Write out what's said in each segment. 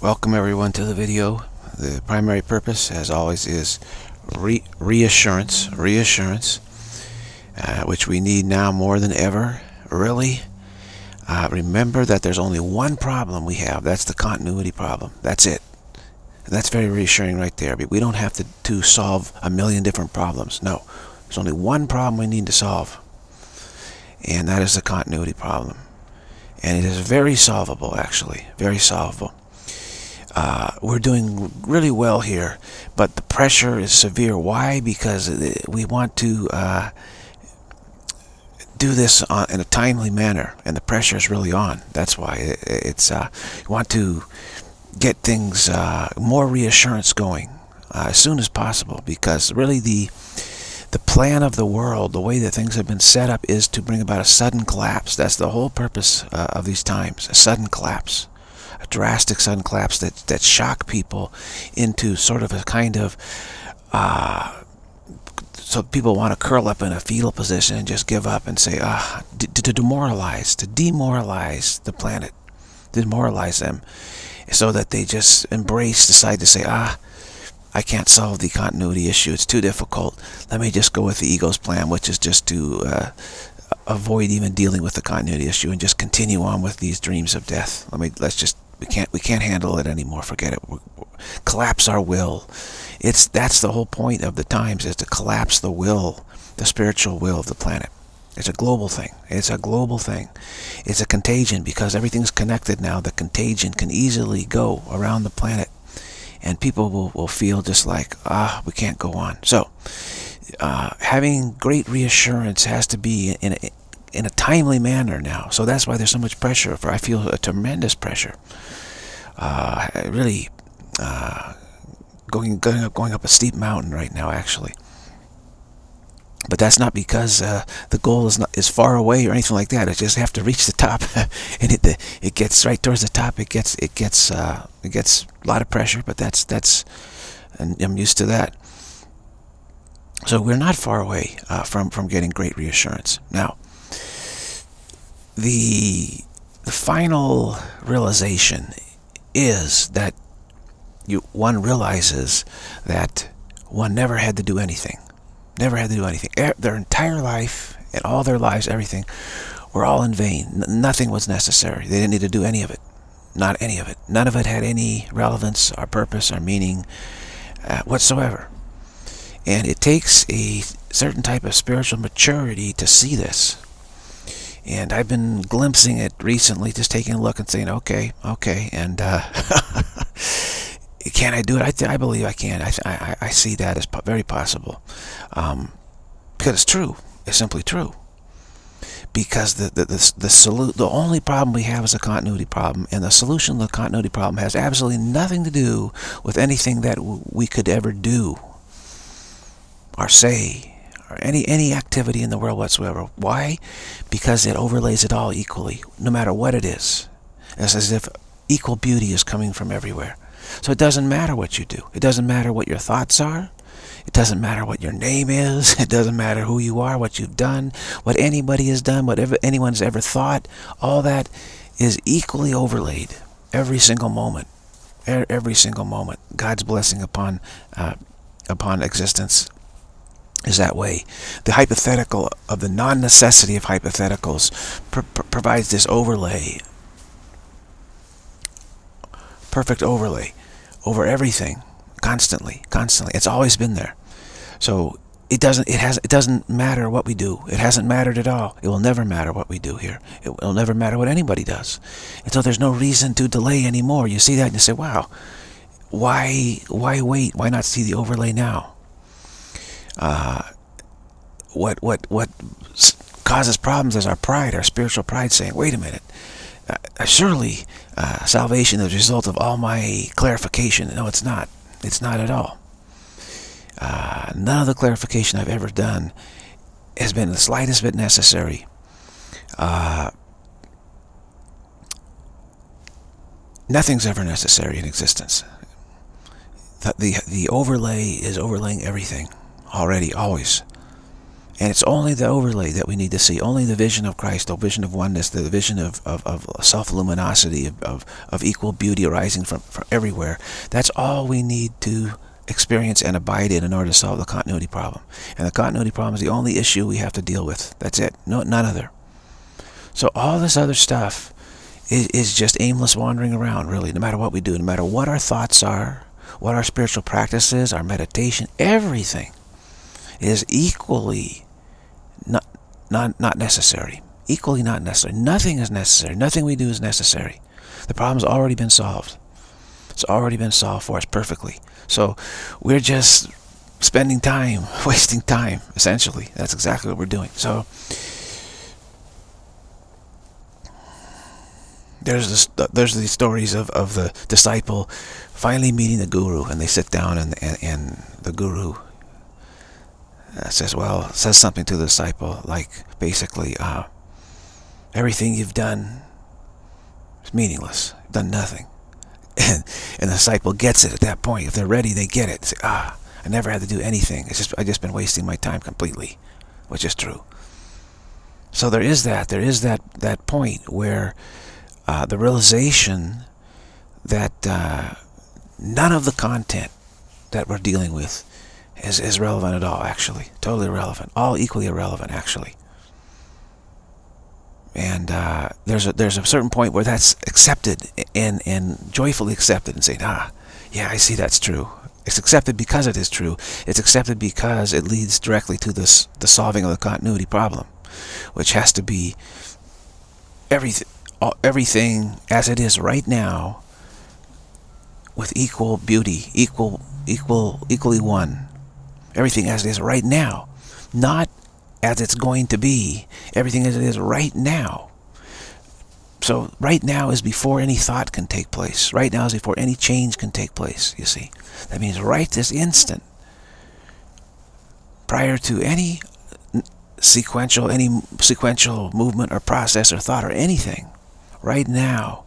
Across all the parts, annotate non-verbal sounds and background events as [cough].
Welcome everyone to the video. The primary purpose, as always, is re reassurance, reassurance, uh, which we need now more than ever. Really, uh, remember that there's only one problem we have. That's the continuity problem. That's it. And that's very reassuring right there. But we don't have to, to solve a million different problems. No, there's only one problem we need to solve, and that is the continuity problem. And it is very solvable, actually, very solvable. Uh, we're doing really well here, but the pressure is severe. Why? Because we want to uh, do this on, in a timely manner, and the pressure is really on. That's why it, it's. Uh, want to get things uh, more reassurance going uh, as soon as possible, because really the the plan of the world, the way that things have been set up, is to bring about a sudden collapse. That's the whole purpose uh, of these times, a sudden collapse drastic sudden collapse that, that shock people into sort of a kind of uh, so people want to curl up in a fetal position and just give up and say, ah, to demoralize, to demoralize the planet, demoralize them, so that they just embrace, decide to say, ah, I can't solve the continuity issue. It's too difficult. Let me just go with the ego's plan, which is just to uh, avoid even dealing with the continuity issue and just continue on with these dreams of death. Let me let's just we can't we can't handle it anymore. Forget it. We're, collapse our will. It's that's the whole point of the times is to collapse the will, the spiritual will of the planet. It's a global thing. It's a global thing. It's a contagion because everything's connected now. The contagion can easily go around the planet, and people will, will feel just like ah we can't go on. So. Uh, having great reassurance has to be in a, in a timely manner now. So that's why there's so much pressure. For I feel a tremendous pressure. Uh, really uh, going going up going up a steep mountain right now, actually. But that's not because uh, the goal is not is far away or anything like that. I just have to reach the top, [laughs] and it the, it gets right towards the top. It gets it gets uh, it gets a lot of pressure, but that's that's and I'm used to that. So we're not far away uh, from from getting great reassurance now the the final realization is that you one realizes that one never had to do anything never had to do anything. Their entire life and all their lives everything were all in vain. Nothing was necessary. They didn't need to do any of it. Not any of it. None of it had any relevance or purpose or meaning uh, whatsoever. And it takes a certain type of spiritual maturity to see this and I've been glimpsing it recently, just taking a look and saying, okay, okay. And uh, [laughs] can I do it? I, I believe I can. I, I, I see that as very possible. Um, because it's true. It's simply true. Because the, the, the, the, the only problem we have is a continuity problem. And the solution to the continuity problem has absolutely nothing to do with anything that we could ever do or say or any any activity in the world whatsoever. Why? Because it overlays it all equally, no matter what it is. It's as if equal beauty is coming from everywhere. So it doesn't matter what you do. It doesn't matter what your thoughts are. It doesn't matter what your name is. [laughs] It doesn't matter who you are, what you've done, what anybody has done, whatever anyone's ever thought. All that is equally overlaid every single moment. Every single moment. God's blessing upon uh, upon existence is that way. The hypothetical of the non-necessity of hypotheticals pr pr provides this overlay, perfect overlay over everything, constantly, constantly. It's always been there. So it doesn't it has it doesn't matter what we do. It hasn't mattered at all. It will never matter what we do here. It will never matter what anybody does. And so there's no reason to delay anymore. You see that and you say, wow, why why wait? Why not see the overlay now? Uh, what what what causes problems is our pride, our spiritual pride, saying, "Wait a minute, uh, surely uh, salvation is a result of all my clarification." No, it's not. It's not at all. Uh, none of the clarification I've ever done has been the slightest bit necessary. Uh, nothing's ever necessary in existence. The, the, the overlay is overlaying everything already, always. And it's only the overlay that we need to see, only the vision of Christ, the vision of oneness, the vision of, of, of self-luminosity, of, of, of, equal beauty arising from, from everywhere. That's all we need to experience and abide in in order to solve the continuity problem. And the continuity problem is the only issue we have to deal with. That's it. No, none other. So all this other stuff is, is just aimless wandering around, really, no matter what we do, no matter what our thoughts are, what our spiritual practice is, our meditation, everything is equally not, not, not necessary. Equally not necessary. Nothing is necessary. Nothing we do is necessary. The problem's already been solved. It's already been solved for us perfectly. So we're just spending time, [laughs] wasting time, essentially. That's exactly what we're doing. So there's this, there's these stories of, of the disciple finally meeting the guru, and they sit down, and, and, and the guru uh, says, well, says something to the disciple, like basically, uh, everything you've done is meaningless. You've done nothing. [laughs] And, and the disciple gets it at that point. If they're ready, they get it. Say, ah, I never had to do anything. It's just I just been wasting my time completely, which is true. So there is that. There is that that point where uh, the realization that uh, none of the content that we're dealing with is, is relevant at all, actually. Totally irrelevant. All equally irrelevant, actually. And uh, there's a there's a certain point where that's accepted and and joyfully accepted and saying, ah, yeah, I see that's true. It's accepted because it is true. It's accepted because it leads directly to this the solving of the continuity problem, which has to be everything everything as it is right now with equal beauty, equal equal equally one everything as it is right now, not as it's going to be, everything as it is right now. So right now is before any thought can take place. Right now is before any change can take place, you see. That means right this instant, prior to any sequential, any sequential movement or process or thought or anything, right now,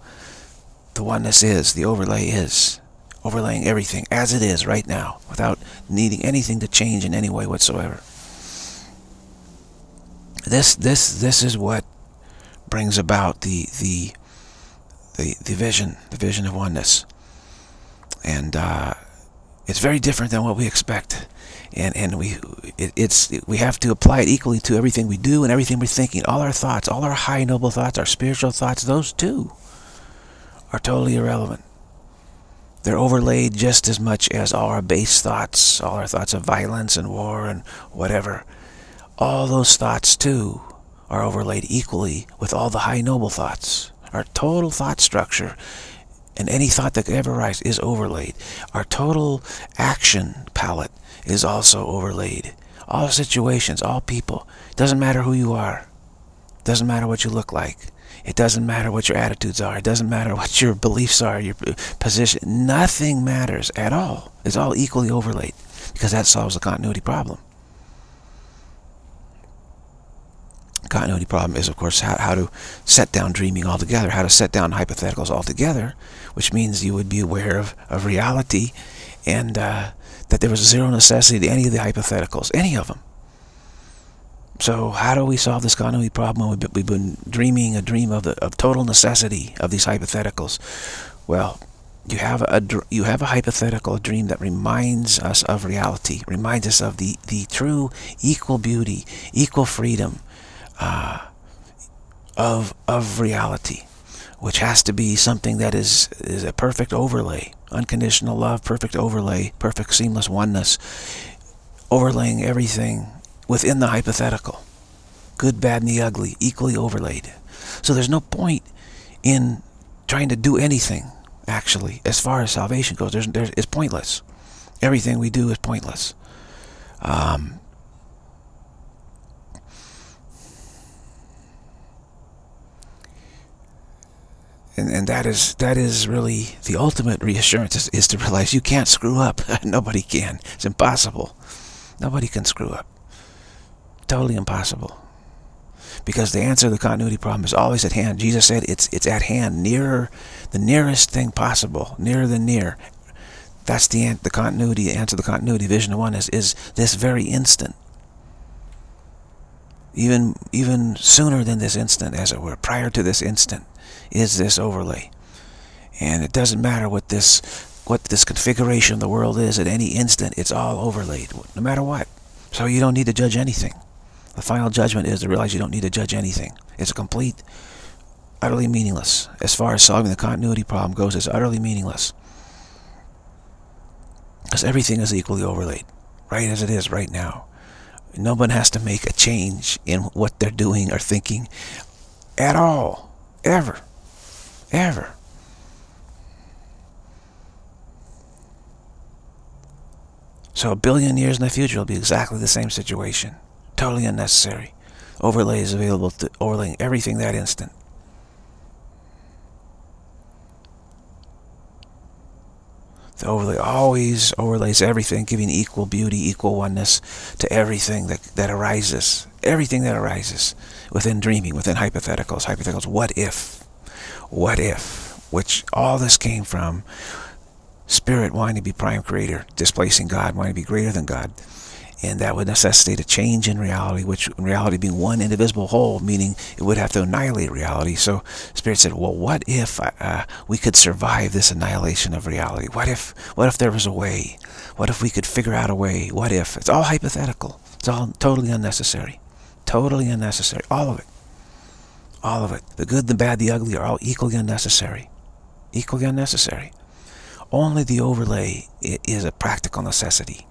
the oneness is, the overlay is overlaying everything as it is right now without needing anything to change in any way whatsoever. This this this is what brings about the the the, the vision, the vision of oneness. And uh, it's very different than what we expect. And and we it, it's we have to apply it equally to everything we do and everything we're thinking. All our thoughts, all our high noble thoughts, our spiritual thoughts, those too are totally irrelevant. They're overlaid just as much as all our base thoughts, all our thoughts of violence and war and whatever. All those thoughts, too, are overlaid equally with all the high noble thoughts. Our total thought structure and any thought that could ever rise is overlaid. Our total action palette is also overlaid. All situations, all people. Doesn't matter who you are. Doesn't matter what you look like. It doesn't matter what your attitudes are. It doesn't matter what your beliefs are, your position. Nothing matters at all. It's all equally overlaid because that solves the continuity problem. Continuity problem is, of course, how, how to set down dreaming altogether, how to set down hypotheticals altogether, which means you would be aware of, of reality and uh, that there was zero necessity to any of the hypotheticals, any of them. So how do we solve this continuity problem we've been dreaming a dream of, the, of total necessity of these hypotheticals? Well, you have a you have a hypothetical dream that reminds us of reality, reminds us of the the true equal beauty, equal freedom uh, of of reality, which has to be something that is is a perfect overlay, unconditional love, perfect overlay, perfect seamless oneness, overlaying everything within the hypothetical. Good, bad, and the ugly, equally overlaid. So there's no point in trying to do anything, actually, as far as salvation goes. There's, there's, it's pointless. Everything we do is pointless. Um, and, and that is that is really the ultimate reassurance is, is to realize you can't screw up. [laughs] Nobody can. It's impossible. Nobody can screw up totally impossible. Because the answer to the continuity problem is always at hand. Jesus said it's it's at hand, nearer, the nearest thing possible, nearer than near. That's the the continuity, the answer to the continuity vision of oneness is this very instant. even even sooner than this instant, as it were, prior to this instant, is this overlay. And it doesn't matter what this what this configuration of the world is at any instant, it's all overlaid, no matter what. So you don't need to judge anything. The final judgment is to realize you don't need to judge anything. It's a complete, utterly meaningless. As far as solving the continuity problem goes, it's utterly meaningless. Because everything is equally overlaid, right as it is right now. No one has to make a change in what they're doing or thinking at all. Ever. Ever. So a billion years in the future will be exactly the same situation. Totally unnecessary. Overlay is available to overlaying everything that instant. The overlay always overlays everything, giving equal beauty, equal oneness to everything that, that arises. Everything that arises within dreaming, within hypotheticals. Hypotheticals, what if? What if? Which all this came from spirit wanting to be prime creator, displacing God, wanting to be greater than God. And that would necessitate a change in reality, which in reality being one indivisible whole, meaning it would have to annihilate reality. So Spirit said, well, what if uh, we could survive this annihilation of reality? What if, what if there was a way? What if we could figure out a way? What if? It's all hypothetical. It's all totally unnecessary. Totally unnecessary. All of it. All of it. The good, the bad, the ugly are all equally unnecessary. Equally unnecessary. Only the overlay is a practical necessity.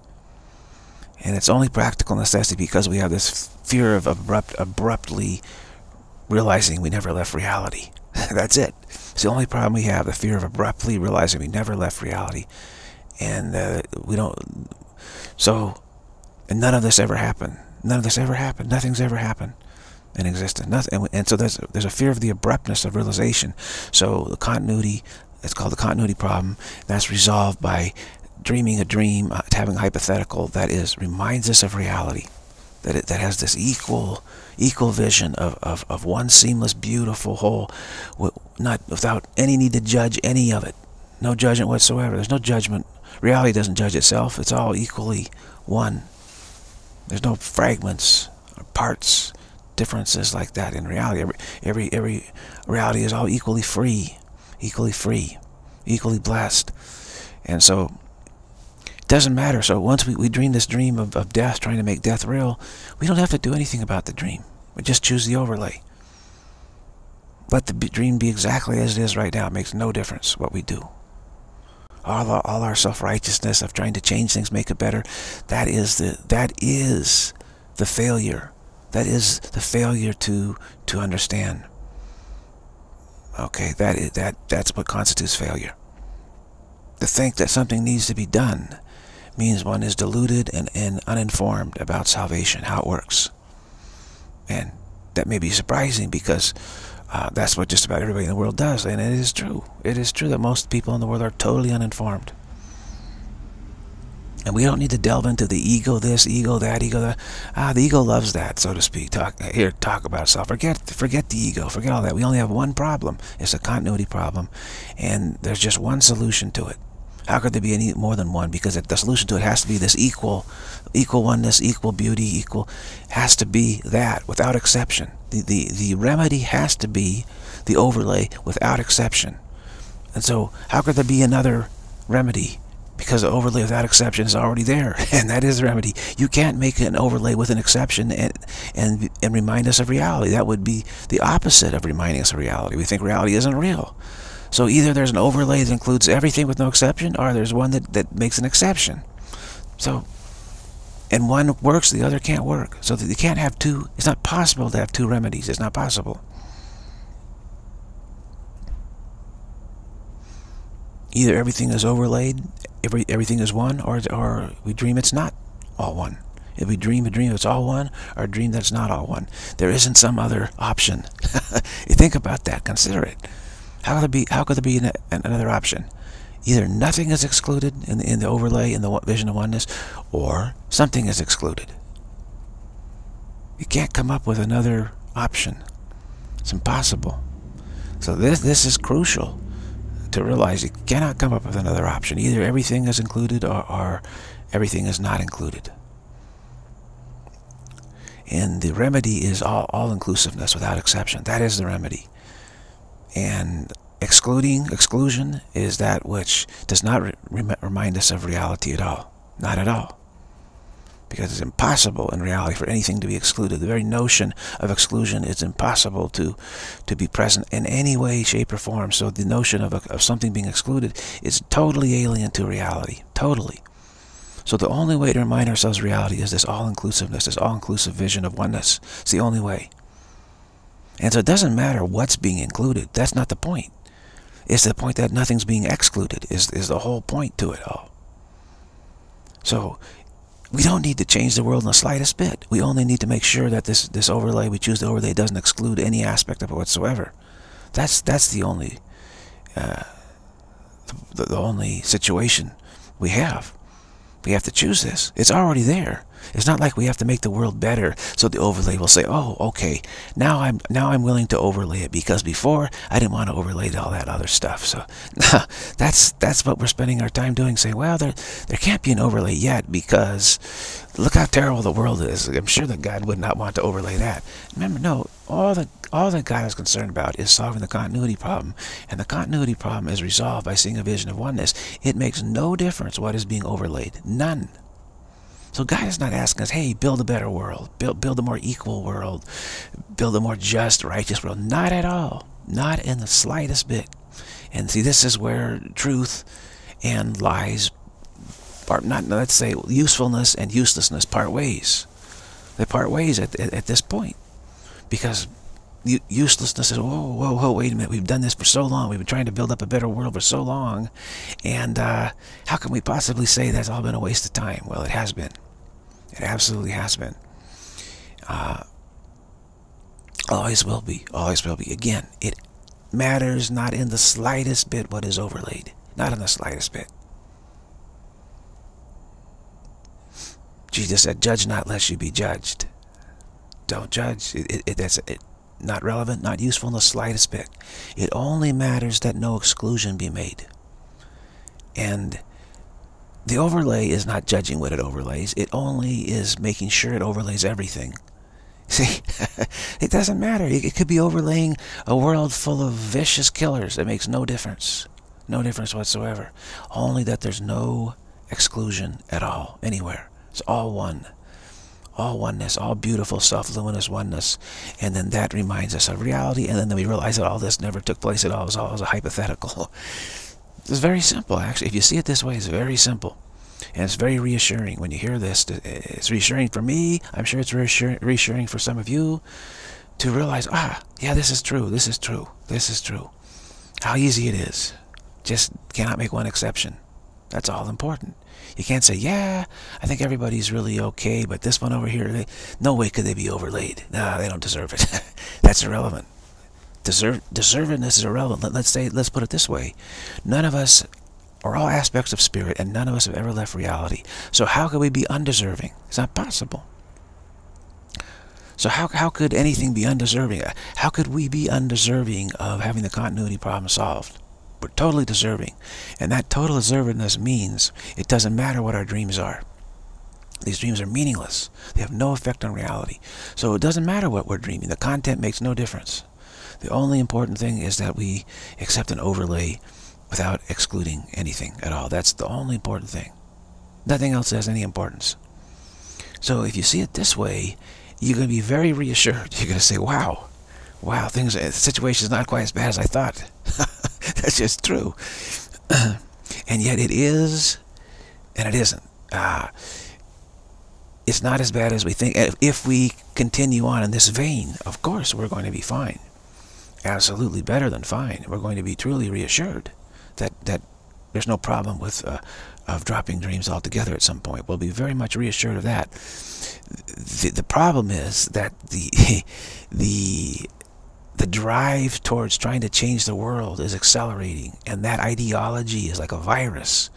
And it's only practical necessity because we have this fear of abrupt, abruptly realizing we never left reality. [laughs] That's it. It's the only problem we have, the fear of abruptly realizing we never left reality. And uh, we don't... So, and none of this ever happened. None of this ever happened. Nothing's ever happened in existence. Nothing, and, and so there's, there's a fear of the abruptness of realization. So the continuity, it's called the continuity problem. That's resolved by dreaming a dream, uh, having a hypothetical that is reminds us of reality, that it, that has this equal equal vision of, of, of one seamless, beautiful whole, not without any need to judge any of it. No judgment whatsoever. There's no judgment. Reality doesn't judge itself. It's all equally one. There's no fragments or parts, differences like that in reality. Every, every, every reality is all equally free, equally free, equally blessed. And so doesn't matter. So once we, we dream this dream of, of death, trying to make death real, we don't have to do anything about the dream. We just choose the overlay. Let the dream be exactly as it is right now. It makes no difference what we do. All our, all our self-righteousness of trying to change things, make it better, that is the that is the failure. That is the failure to to understand. Okay, that is that that's what constitutes failure. To think that something needs to be done means one is deluded and, and uninformed about salvation, how it works. And that may be surprising because uh, that's what just about everybody in the world does. And it is true. It is true that most people in the world are totally uninformed. And we don't need to delve into the ego this, ego that, ego that. Ah, the ego loves that, so to speak. Talk here, talk about itself. Forget, forget the ego. Forget all that. We only have one problem. It's a continuity problem, and there's just one solution to it. How could there be any more than one? Because the solution to it has to be this equal, equal oneness, equal beauty, equal, has to be that without exception. The, the, the remedy has to be the overlay without exception. And so how could there be another remedy? Because the overlay without exception is already there, [laughs] and that is the remedy. You can't make an overlay with an exception and, and, and remind us of reality. That would be the opposite of reminding us of reality. We think reality isn't real. So either there's an overlay that includes everything with no exception, or there's one that, that makes an exception. So, and one works, the other can't work. So that you can't have two, it's not possible to have two remedies. It's not possible. Either everything is overlaid, every everything is one, or, or we dream it's not all one. If we dream a dream that's all one, or a dream that's not all one. There isn't some other option. [laughs] think about that, consider it. How could there be, how could there be an, another option? Either nothing is excluded in the, in the overlay, in the vision of oneness, or something is excluded. You can't come up with another option. It's impossible. So this, this is crucial to realize you cannot come up with another option. Either everything is included or, or everything is not included. And the remedy is all, all-inclusiveness without exception. That is the remedy. And excluding, exclusion, is that which does not re remind us of reality at all. Not at all. Because it's impossible in reality for anything to be excluded. The very notion of exclusion is impossible to, to be present in any way, shape, or form. So the notion of, a, of something being excluded is totally alien to reality. Totally. So the only way to remind ourselves reality is this all-inclusiveness, this all-inclusive vision of oneness. It's the only way. And so it doesn't matter what's being included. That's not the point. It's the point that nothing's being excluded is, is the whole point to it all. So we don't need to change the world in the slightest bit. We only need to make sure that this, this overlay, we choose the overlay, doesn't exclude any aspect of it whatsoever. That's, that's the only, uh, the, the only situation we have. We have to choose this. It's already there. It's not like we have to make the world better so the overlay will say, oh, okay, now I'm now I'm willing to overlay it because before I didn't want to overlay all that other stuff. So [laughs] that's that's what we're spending our time doing, saying, well, there there can't be an overlay yet because look how terrible the world is. I'm sure that God would not want to overlay that. Remember, no, all that all that God is concerned about is solving the continuity problem. And the continuity problem is resolved by seeing a vision of oneness. It makes no difference what is being overlaid. None. So God is not asking us, hey, build a better world, build, build a more equal world, build a more just, righteous world. Not at all. Not in the slightest bit. And see, this is where truth and lies part, not, let's say, usefulness and uselessness part ways. They part ways at, at, at this point. Because uselessness is, whoa, whoa, whoa, wait a minute, we've done this for so long, we've been trying to build up a better world for so long, and uh, how can we possibly say that's all been a waste of time? Well, it has been. It absolutely has been. Uh, always will be, always will be. Again, it matters not in the slightest bit what is overlaid. Not in the slightest bit. Jesus said, judge not lest you be judged. Don't judge. It, it, it that's, it, not relevant, not useful in the slightest bit. It only matters that no exclusion be made. And the overlay is not judging what it overlays. It only is making sure it overlays everything. [laughs] See, [laughs] it doesn't matter. It could be overlaying a world full of vicious killers. It makes no difference. No difference whatsoever. Only that there's no exclusion at all, anywhere. It's all one all oneness, all beautiful self-luminous oneness. And then that reminds us of reality, and then we realize that all this never took place at all. It was all a hypothetical. [laughs] it's very simple, actually. If you see it this way, it's very simple. And it's very reassuring when you hear this. It's reassuring for me. I'm sure it's reassuring for some of you to realize, ah, yeah, this is true. This is true. This is true. How easy it is. Just cannot make one exception. That's all important. You can't say, yeah, I think everybody's really okay, but this one over here, they, no way could they be overlaid. No, they don't deserve it. [laughs] That's irrelevant. Deserve, deservedness is irrelevant. Let, let's say, let's put it this way. None of us are all aspects of spirit, and none of us have ever left reality. So how could we be undeserving? It's not possible. So how, how could anything be undeserving? How could we be undeserving of having the continuity problem solved? We're totally deserving. And that total deservedness means it doesn't matter what our dreams are. These dreams are meaningless. They have no effect on reality. So it doesn't matter what we're dreaming. The content makes no difference. The only important thing is that we accept an overlay without excluding anything at all. That's the only important thing. Nothing else has any importance. So if you see it this way, you're going to be very reassured. [laughs] You're going to say, wow, wow, things, uh, the situation is not quite as bad as I thought. [laughs] [laughs] That's just true. [clears throat] and yet it is, and it isn't. Uh, it's not as bad as we think. If we continue on in this vein, of course, we're going to be fine. Absolutely better than fine. We're going to be truly reassured that, that there's no problem with uh, of dropping dreams altogether at some point. We'll be very much reassured of that. The, the problem is that the [laughs] the the drive towards trying to change the world is accelerating. And that ideology is like a virus.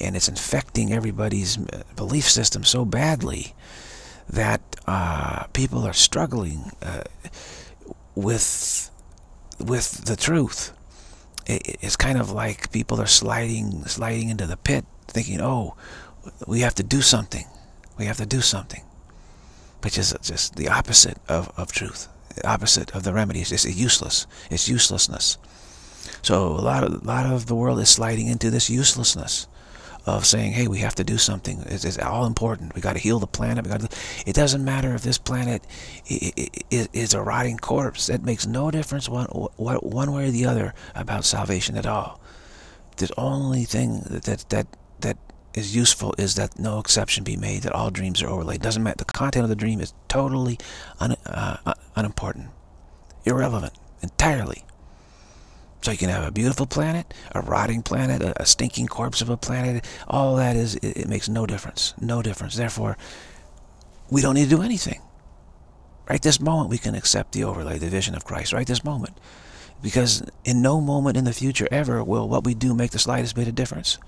And it's infecting everybody's uh, belief system so badly that uh, people are struggling uh, with with the truth. It, it's kind of like people are sliding sliding into the pit, thinking, "Oh, we have to do something. We have to do something." which is just the opposite of, of truth, opposite of the remedies. It's useless. It's uselessness. So a lot of a lot of the world is sliding into this uselessness of saying, "Hey, we have to do something. It's, it's all important. We got to heal the planet. We got. It doesn't matter if this planet is, a rotting corpse. That makes no difference one one way or the other about salvation at all. The only thing that that, that is useful is that no exception be made. That all dreams are overlaid. Doesn't matter. The content of the dream is totally un, uh, unimportant, irrelevant, entirely. So you can have a beautiful planet, a rotting planet, a, a stinking corpse of a planet. All that is, it, it, makes no difference. No difference. Therefore, we don't need to do anything. Right this moment, we can accept the overlay, the vision of Christ. Right this moment. Because in no moment in the future ever will what we do make the slightest bit of difference.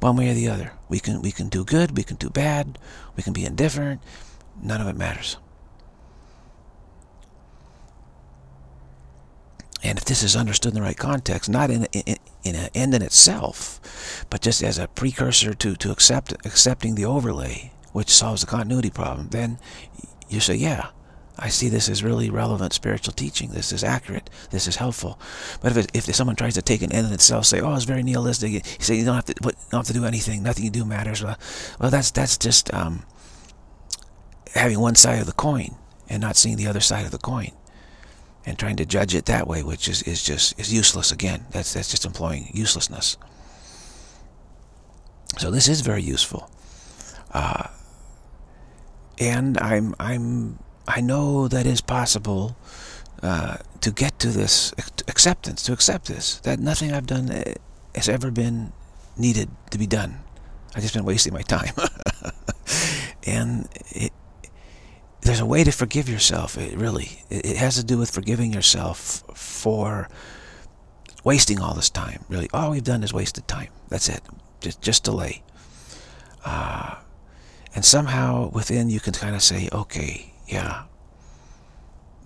One way or the other. We can, we can do good, we can do bad, we can be indifferent. None of it matters. And if this is understood in the right context, not in, in, in an end in itself, but just as a precursor to, to accept, accepting the overlay, which solves the continuity problem, then you say, yeah, I see this as really relevant spiritual teaching. This is accurate. This is helpful. But if, it, if someone tries to take an end in itself, say, oh, it's very nihilistic, you say you don't have to, you don't have to do anything. Nothing you do matters. Well, well that's, that's just um, having one side of the coin and not seeing the other side of the coin and trying to judge it that way, which is, is just is useless again. That's that's just employing uselessness. So this is very useful. Uh, and I'm I'm I know that is possible uh, to get to this acceptance, to accept this, that nothing I've done uh, has ever been needed to be done. I've just been wasting my time. [laughs] and it, there's a way to forgive yourself, it really. It, it has to do with forgiving yourself for wasting all this time, really. All we've done is wasted time. That's it. Just, just delay. Uh, and somehow within you can kind of say, okay, yeah,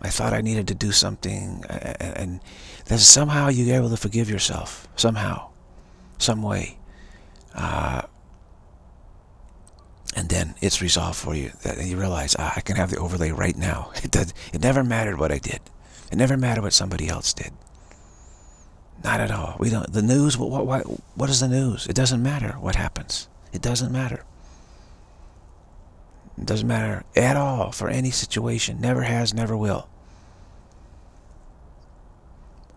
I thought I needed to do something. And then somehow you're able to forgive yourself. Somehow. Some way. Uh, and then it's resolved for you. And you realize, ah, I can have the overlay right now. [laughs] It, does, it never mattered what I did. It never mattered what somebody else did. Not at all. We don't. The news. What? What? What is the news? It doesn't matter what happens. It doesn't matter. It doesn't matter at all for any situation. Never has. Never will.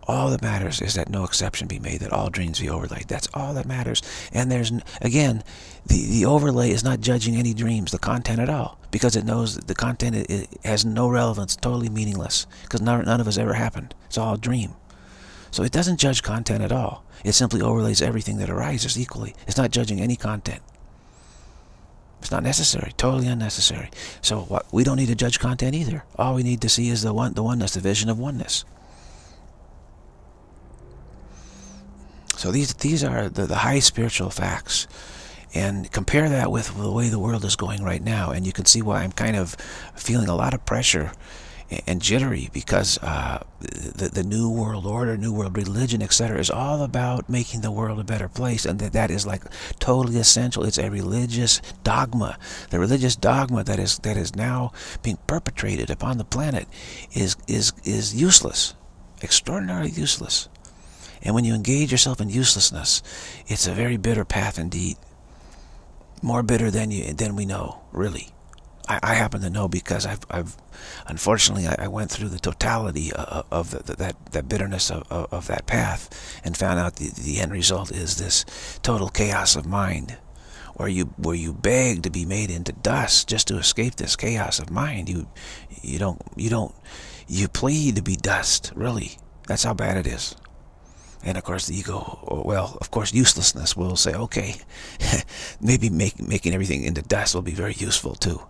All that matters is that no exception be made, that all dreams be overlaid. That's all that matters. And there's, again, the, the overlay is not judging any dreams, the content at all, because it knows the content it, it has no relevance, totally meaningless, because none, none of us ever happened. It's all a dream. So it doesn't judge content at all. It simply overlays everything that arises equally. It's not judging any content. It's not necessary, totally unnecessary. So what, we don't need to judge content either. All we need to see is the one, the oneness, the vision of oneness. So these these are the, the high spiritual facts. And compare that with the way the world is going right now. And you can see why I'm kind of feeling a lot of pressure and jittery because uh, the, the new world order, new world religion, etc. is all about making the world a better place. And that, that is like totally essential. It's a religious dogma. The religious dogma that is that is now being perpetrated upon the planet is, is, is useless, extraordinarily useless. And when you engage yourself in uselessness, it's a very bitter path indeed. More bitter than you than we know, really. I, I happen to know because I've, I've unfortunately, I, I went through the totality of, of the, the, that, that bitterness of, of, of, that path and found out the, the end result is this total chaos of mind where you where you beg to be made into dust just to escape this chaos of mind. You you don't you don't you plead to be dust, really. That's how bad it is. And of course, the ego, oh, well, of course, uselessness will say, okay, [laughs] maybe make, making everything into dust will be very useful too.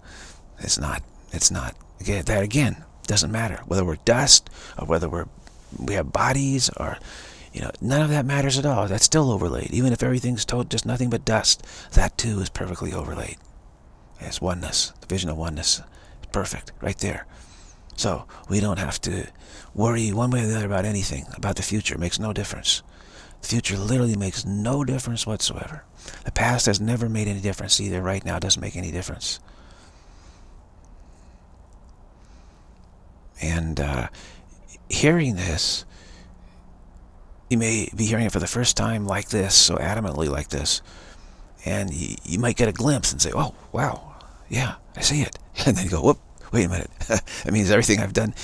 It's not. It's not. Again, that again doesn't matter whether we're dust or whether we're we have bodies or you know none of that matters at all. That's still overlaid. Even if everything's told just nothing but dust, that too is perfectly overlaid. It's oneness. The vision of oneness. is perfect right there. So we don't have to worry one way or the other about anything, about the future. It makes no difference. The future literally makes no difference whatsoever. The past has never made any difference either. Right now doesn't make any difference. And uh, hearing this, you may be hearing it for the first time like this, so adamantly like this, and you, you might get a glimpse and say, oh, wow, yeah, I see it. [laughs] And then you go, whoop, wait a minute. [laughs] that means everything I've done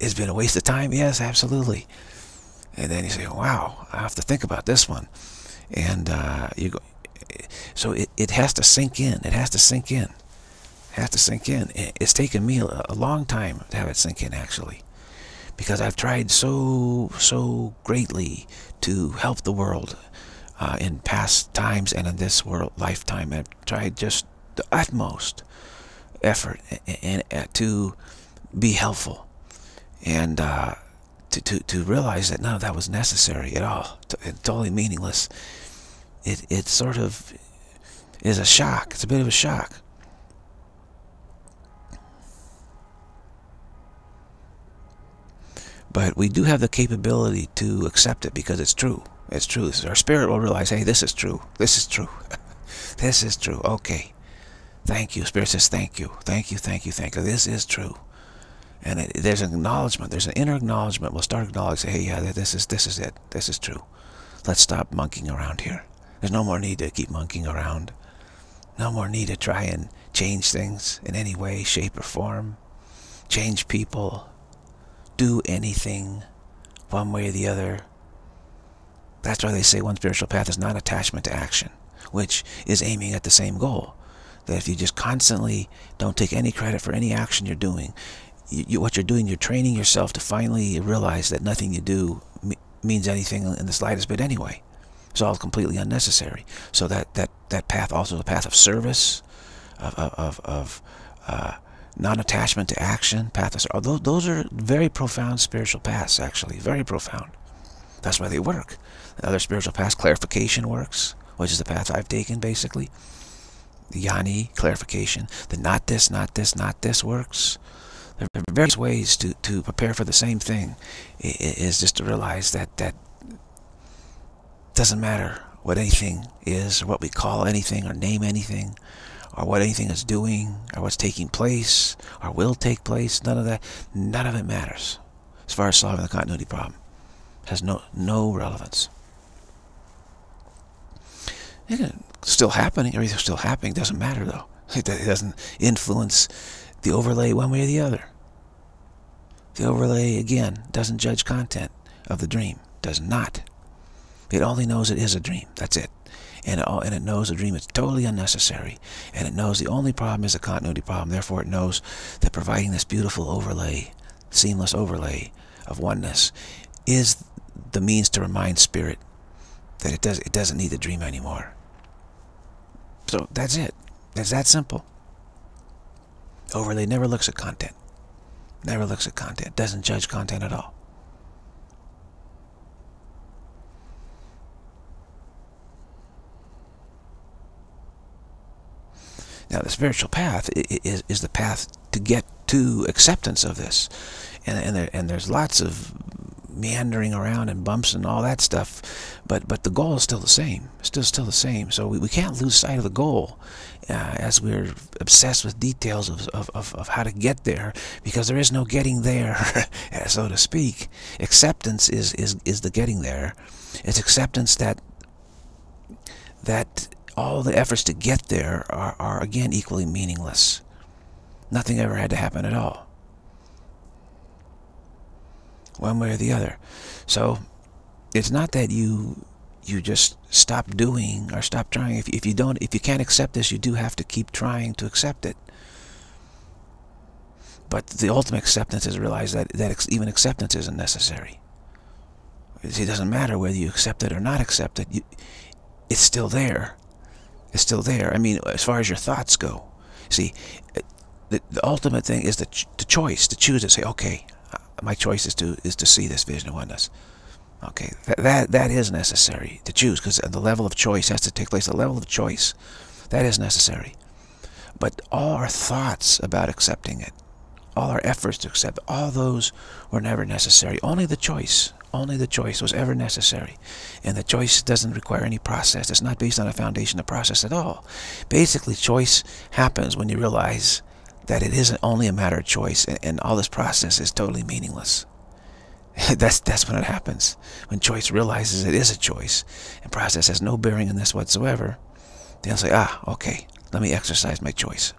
has been a waste of time? Yes, absolutely. And then you say, wow, I have to think about this one. And uh, you go, so it, it has to sink in. It has to sink in. Has to sink in. It's taken me a, long time to have it sink in, actually. Because I've tried so, so greatly to help the world uh, in past times and in this world lifetime. I've tried just the utmost effort and, and to be helpful and uh, to, to, to realize that none of that was necessary at all, totally meaningless. It, it sort of is a shock. It's a bit of a shock. But we do have the capability to accept it because it's true. It's true. Our spirit will realize, hey, this is true. This is true. [laughs] this is true. Okay. Thank you. Spirit says, thank you. Thank you, thank you, thank you. This is true. And it, there's an acknowledgement. There's an inner acknowledgement. We'll start acknowledging, hey, yeah, this is, this is it. This is true. Let's stop monkeying around here. There's no more need to keep monkeying around. No more need to try and change things in any way, shape, or form. Change people. Do anything one way or the other. That's why they say one spiritual path is not attachment to action, which is aiming at the same goal. That if you just constantly don't take any credit for any action you're doing, you, you, what you're doing, you're training yourself to finally realize that nothing you do means anything in the slightest bit anyway. It's all completely unnecessary. So that that that path also is a path of service, of of of uh, non-attachment to action, pathos. those those are very profound spiritual paths. Actually, very profound. That's why they work. Other spiritual paths, clarification works, which is the path I've taken basically. The jnani clarification, the not this, not this, not this works. There are various ways to, to prepare for the same thing. It is just to realize that that doesn't matter what anything is, or what we call anything, or name anything, or what anything is doing, or what's taking place, or will take place. None of that, none of it matters as far as solving the continuity problem. It has no no relevance. It's still happening. Everything's still happening. Doesn't matter though. [laughs] It doesn't influence the overlay one way or the other. The overlay, again, doesn't judge content of the dream. Does not. It only knows it is a dream. That's it. And it, and it knows the dream is totally unnecessary. And it knows the only problem is a continuity problem. Therefore, it knows that providing this beautiful overlay, seamless overlay of oneness, is the means to remind spirit that it does it doesn't need the dream anymore. So that's it. It's that simple. Overlay never looks at content. Never looks at content. Doesn't judge content at all. Now, the spiritual path is, is the path to get to acceptance of this. And, and, there, and there's lots of meandering around and bumps and all that stuff, but but the goal is still the same. Still still the same. So we, we can't lose sight of the goal uh, as we're obsessed with details of, of, of, of how to get there, because there is no getting there, [laughs] so to speak. Acceptance is, is, is the getting there. It's acceptance that that all the efforts to get there are, are again equally meaningless. Nothing ever had to happen at all one way or the other. So it's not that you you just stop doing or stop trying. If, if you don't, if you can't accept this, you do have to keep trying to accept it. But the ultimate acceptance is realize that, that even acceptance isn't necessary. It doesn't matter whether you accept it or not accept it. You, it's still there. It's still there. I mean, as far as your thoughts go. See, the, the ultimate thing is the, ch the choice to choose to say, okay, uh, my choice is to is to see this vision of oneness. Okay, that that, that is necessary to choose because the level of choice has to take place. The level of choice, that is necessary. But all our thoughts about accepting it, all our efforts to accept, all those were never necessary. Only the choice, only the choice was ever necessary. And the choice doesn't require any process. It's not based on a foundation of process at all. Basically, choice happens when you realize that it isn't only a matter of choice and, and all this process is totally meaningless. [laughs] that's that's when it happens. When choice realizes it is a choice and process has no bearing on this whatsoever, they'll say, ah, okay, let me exercise my choice.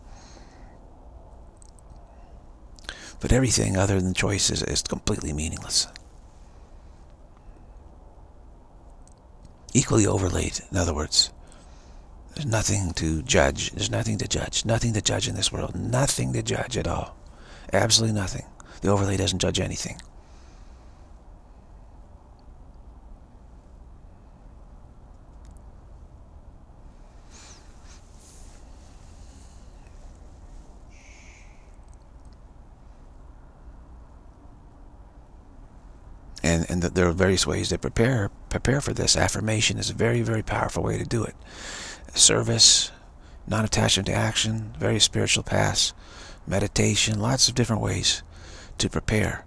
But everything other than choice is, is completely meaningless. Equally overlaid, in other words. There's nothing to judge. There's nothing to judge. Nothing to judge in this world. Nothing to judge at all. Absolutely nothing. The overlay doesn't judge anything. And and there are various ways to prepare prepare for this. Affirmation is a very very powerful way to do it. Service, non-attachment to action, various spiritual paths, meditation, lots of different ways to prepare.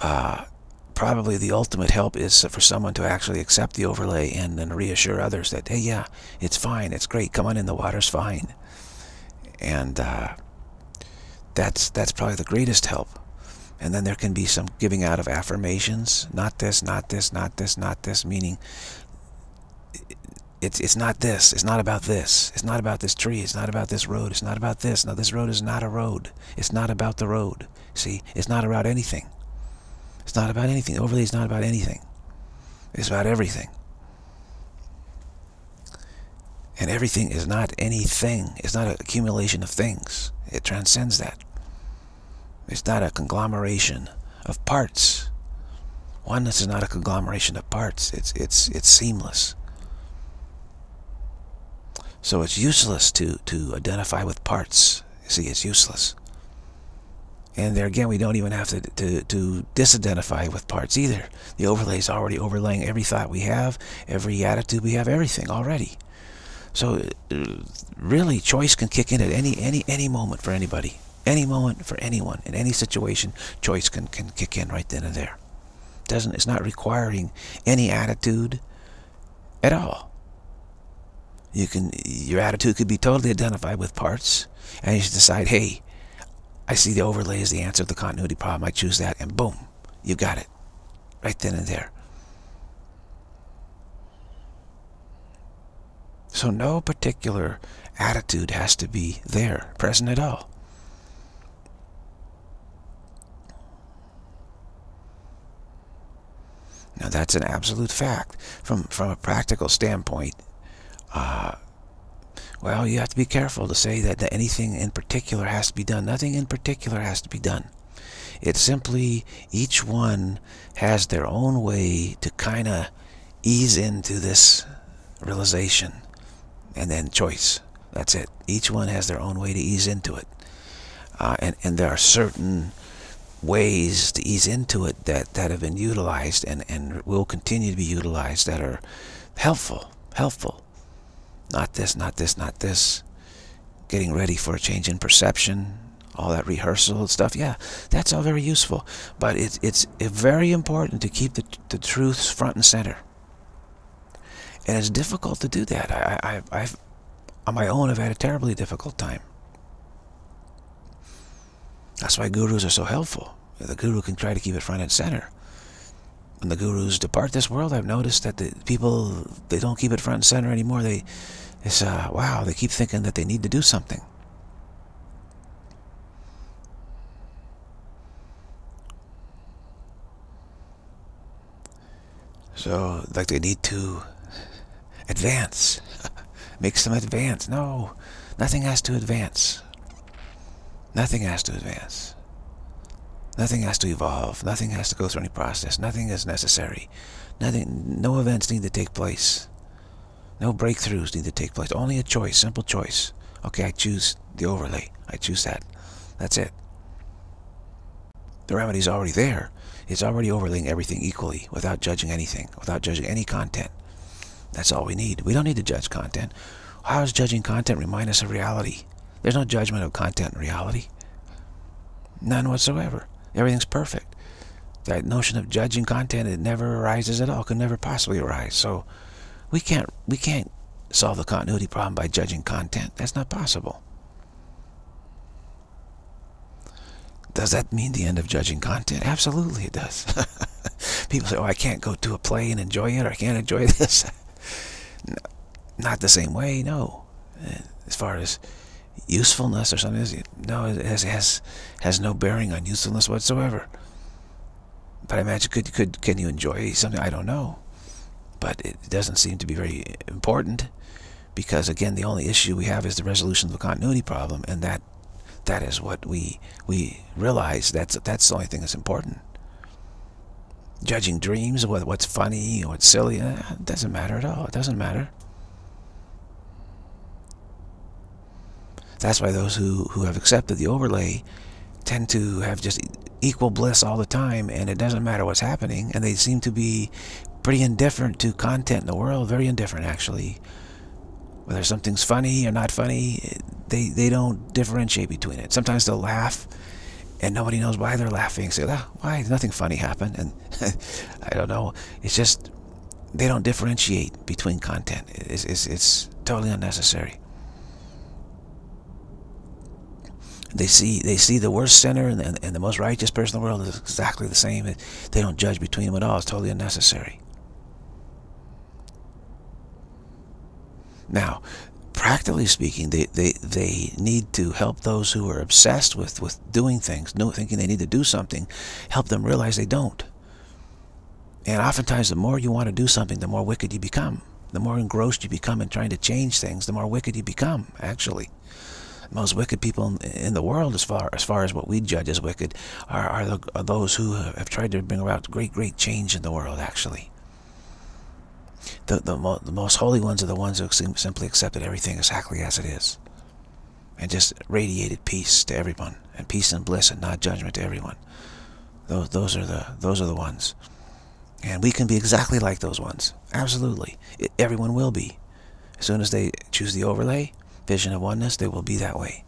Uh, probably the ultimate help is for someone to actually accept the overlay and then reassure others that hey yeah it's fine it's great come on in the water's fine and uh, that's that's probably the greatest help and then there can be some giving out of affirmations. Not this, not this, not this, not this, meaning it's, it's not this. It's not about this. It's not about this tree. It's not about this road. It's not about this. No, this road is not a road. It's not about the road. See, it's not about anything. It's not about anything. Overlay is not about anything. It's about everything. And everything is not anything. It's not an accumulation of things. It transcends that. It's not a conglomeration of parts. Oneness is not a conglomeration of parts. It's, it's, it's seamless. So it's useless to, to identify with parts. See, it's useless. And there again, we don't even have to, to, to disidentify with parts either. The overlay is already overlaying every thought we have, every attitude we have, everything already. So uh, really, choice can kick in at any, any, any moment for anybody. Any moment for anyone, in any situation, choice can, can kick in right then and there. Doesn't It's not requiring any attitude at all. You can Your attitude could be totally identified with parts, and you decide, hey, I see the overlay is the answer to the continuity problem. I choose that, and boom, you got it. Right then and there. So no particular attitude has to be there, present at all. Now that's an absolute fact. From, from a practical standpoint, uh, well, you have to be careful to say that, anything in particular has to be done. Nothing in particular has to be done. It's simply each one has their own way to kind of ease into this realization and then choice. That's it. Each one has their own way to ease into it. Uh, and, and there are certain ways to ease into it that, that have been utilized and, and will continue to be utilized that are helpful, helpful. Not this, not this, not this. Getting ready for a change in perception, all that rehearsal and stuff. Yeah, that's all very useful. But it, it's very important to keep the, the truths front and center. And it's difficult to do that. I, I, I've, on my own, I've had a terribly difficult time. That's why gurus are so helpful. The guru can try to keep it front and center. When the gurus depart this world, I've noticed that the people, they don't keep it front and center anymore. They, it's, uh, wow, they keep thinking that they need to do something. So, like they need to advance. [laughs] Makes them advance. No, nothing has to advance. Nothing has to advance. Nothing has to evolve. Nothing has to go through any process. Nothing is necessary. Nothing, no events need to take place. No breakthroughs need to take place. Only a choice, simple choice. Okay, I choose the overlay. I choose that. That's it. The remedy is already there. It's already overlaying everything equally without judging anything, without judging any content. That's all we need. We don't need to judge content. How does judging content remind us of reality? There's no judgment of content in reality. None whatsoever. Everything's perfect. That notion of judging content, it never arises at all, could never possibly arise. So we can't we can't solve the continuity problem by judging content. That's not possible. Does that mean the end of judging content? Absolutely it does. [laughs] People say, oh, I can't go to a play and enjoy it, or I can't enjoy [laughs] this. [laughs] no, not the same way, no. Uh, as far as usefulness or something, no, it has, has, has no bearing on usefulness whatsoever. But I imagine, could, could, can you enjoy something? I don't know. But it doesn't seem to be very important because, again, the only issue we have is the resolution of the continuity problem, and that that is what we we realize. That's that's the only thing that's important. Judging dreams, whether what's funny or what's silly, eh, it doesn't matter at all. It doesn't matter. That's why those who, who have accepted the overlay tend to have just equal bliss all the time and it doesn't matter what's happening and they seem to be pretty indifferent to content in the world, very indifferent actually. Whether something's funny or not funny, they, they don't differentiate between it. Sometimes they'll laugh and nobody knows why they're laughing. Say, ah, why? Nothing funny happened. And [laughs] I don't know. It's just they don't differentiate between content. It's, it's, it's totally unnecessary. They see they see the worst sinner and, and, and the most righteous person in the world is exactly the same. They don't judge between them at all. It's totally unnecessary. Now, practically speaking, they, they, they need to help those who are obsessed with, with doing things, thinking they need to do something, help them realize they don't. And oftentimes, the more you want to do something, the more wicked you become. The more engrossed you become in trying to change things, the more wicked you become, actually most wicked people in the world, as far as far as what we judge as wicked, are are, the, are those who have tried to bring about great great change in the world. Actually, the the, mo the most holy ones are the ones who simply accepted everything exactly as it is, and just radiated peace to everyone, and peace and bliss, and not judgment to everyone. Those those are the those are the ones. And we can be exactly like those ones. Absolutely. It, everyone will be. As soon as they choose the overlay, vision of oneness, they will be that way.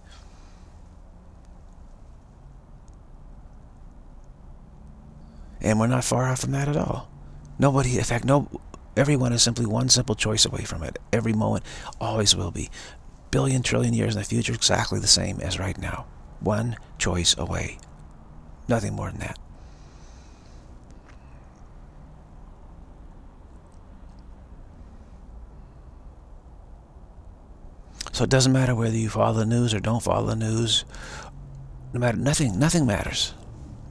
And we're not far off from that at all. Nobody, in fact, no, everyone is simply one simple choice away from it. Every moment, always will be. Billion, trillion years in the future, exactly the same as right now. One choice away. Nothing more than that. So it doesn't matter whether you follow the news or don't follow the news. No matter nothing, nothing matters.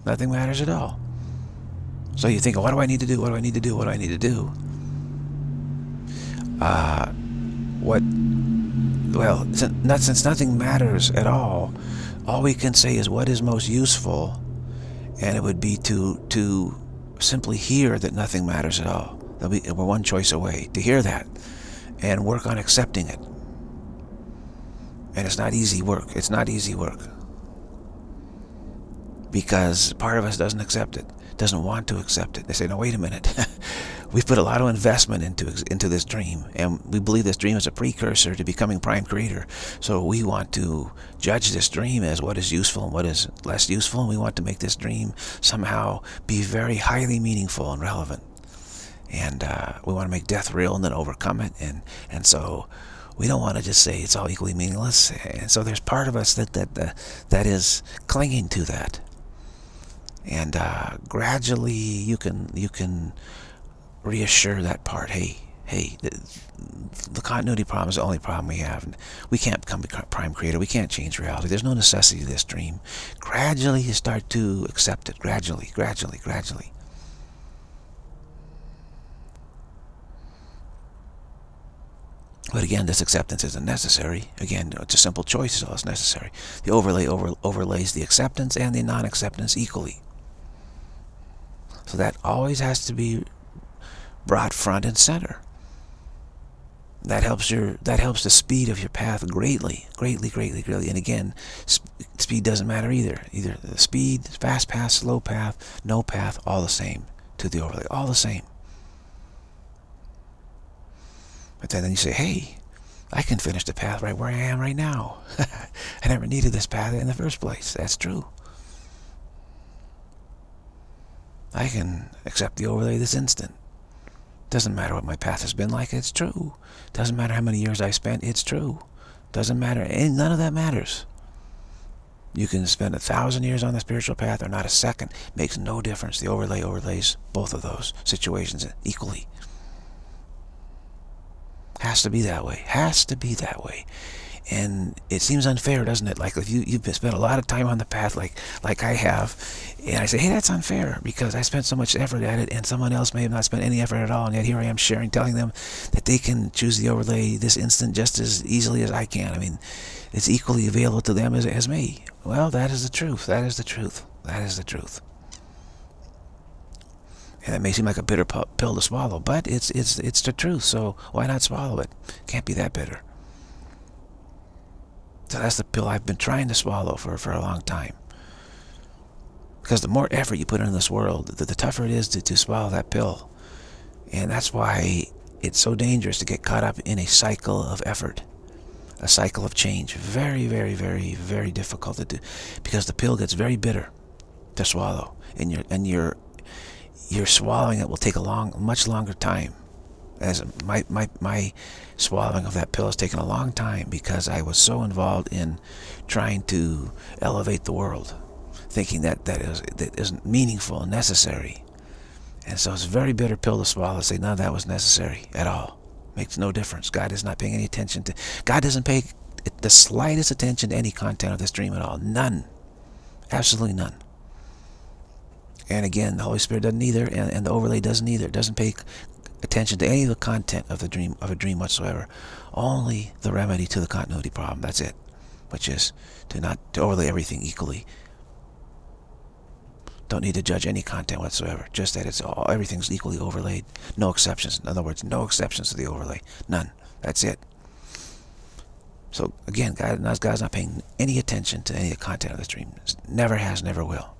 Nothing matters at all. So you think, what do I need to do? What do I need to do? What do I need to do? Uh, what? Well, not since nothing matters at all. All we can say is what is most useful, and it would be to to simply hear that nothing matters at all. Be, we're one choice away to hear that, and work on accepting it. And it's not easy work. It's not easy work. Because part of us doesn't accept it, doesn't want to accept it. They say, no, wait a minute. [laughs] We've put a lot of investment into, into this dream, and we believe this dream is a precursor to becoming prime creator. So we want to judge this dream as what is useful and what is less useful, and we want to make this dream somehow be very highly meaningful and relevant. And uh, we want to make death real and then overcome it. And, and so we don't want to just say it's all equally meaningless. And so there's part of us that that uh, that is clinging to that. And uh, gradually you can you can reassure that part. Hey, hey, the, the continuity problem is the only problem we have. We can't become a prime creator. We can't change reality. There's no necessity to this dream. Gradually you start to accept it. Gradually, gradually, gradually. But again, this acceptance isn't necessary. Again, it's a simple choice, so it's necessary. The overlay over, overlays the acceptance and the non-acceptance equally. So that always has to be brought front and center. That helps your that helps the speed of your path greatly, greatly, greatly, greatly. And again, sp speed doesn't matter either. Either the speed, fast path, slow path, no path, all the same to the overlay, all the same. But then you say, hey, I can finish the path right where I am right now. [laughs] I never needed this path in the first place. That's true. I can accept the overlay this instant. Doesn't matter what my path has been like, it's true. Doesn't matter how many years I spent, it's true. Doesn't matter, and none of that matters. You can spend a thousand years on the spiritual path or not a second. Makes no difference. The overlay overlays both of those situations equally. Has to be that way. Has to be that way. And it seems unfair, doesn't it? Like if you, you've spent a lot of time on the path like, like I have, and I say, hey, that's unfair because I spent so much effort at it and someone else may have not spent any effort at all, and yet here I am sharing, telling them that they can choose the overlay this instant just as easily as I can. I mean, it's equally available to them as, as me. Well, that is the truth. That is the truth. That is the truth. And it may seem like a bitter pill to swallow, but it's it's it's the truth. So why not swallow it? Can't be that bitter. So that's the pill I've been trying to swallow for, for a long time. Because the more effort you put in this world, the, the tougher it is to, to swallow that pill. And that's why it's so dangerous to get caught up in a cycle of effort. A cycle of change. Very, very, very, very difficult to do. Because the pill gets very bitter to swallow. And your and your your swallowing it will take a long much longer time as my, my, my swallowing of that pill has taken a long time because I was so involved in trying to elevate the world, thinking that that, is, that isn't meaningful and necessary. And so it's a very bitter pill to swallow to say none of that was necessary at all. Makes no difference. God is not paying any attention to, God doesn't pay the slightest attention to any content of this dream at all. None. Absolutely none. And again, the Holy Spirit doesn't either, and, and the overlay doesn't either. It doesn't pay attention to any of the content of the dream of a dream whatsoever. Only the remedy to the continuity problem. That's it. Which is to not to overlay everything equally. Don't need to judge any content whatsoever. Just that it's all everything's equally overlaid. No exceptions. In other words, no exceptions to the overlay. None. That's it. So again, God, God's not paying any attention to any of the content of the dream. Never has, never will.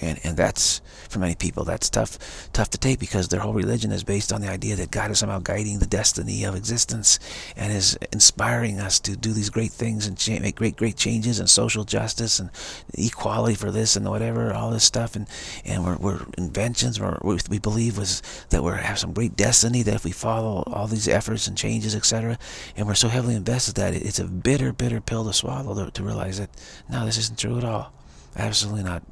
And, and that's, for many people, that's tough tough to take because their whole religion is based on the idea that God is somehow guiding the destiny of existence and is inspiring us to do these great things and make great, great changes and social justice and equality for this and whatever, all this stuff. And, and we're, we're inventions, we're, we believe was that we have some great destiny that if we follow all these efforts and changes, etc. And we're so heavily invested that it's a bitter, bitter pill to swallow to, to realize that, no, this isn't true at all. Absolutely not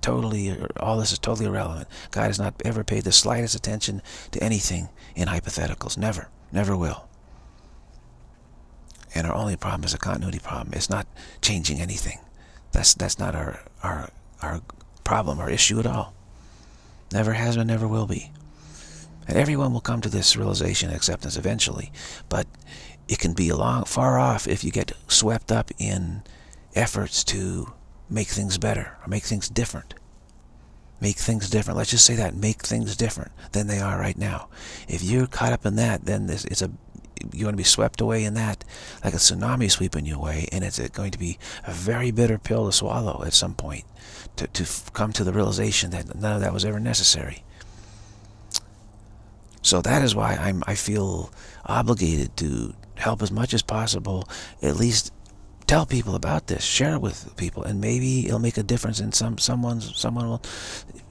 totally, all this is totally irrelevant. God has not ever paid the slightest attention to anything in hypotheticals. Never. Never will. And our only problem is a continuity problem. It's not changing anything. That's that's not our our our problem, our issue at all. Never has been, never will be. And everyone will come to this realization acceptance eventually. But it can be a long, far off if you get swept up in efforts to make things better or make things different. Make things different. Let's just say that. Make things different than they are right now. If you're caught up in that, then this, it's a you're going to be swept away in that like a tsunami sweeping you away and it's going to be a very bitter pill to swallow at some point to, to come to the realization that none of that was ever necessary so that is why I'm I feel obligated to help as much as possible at least tell people about this share it with people and maybe it'll make a difference in some someone's someone will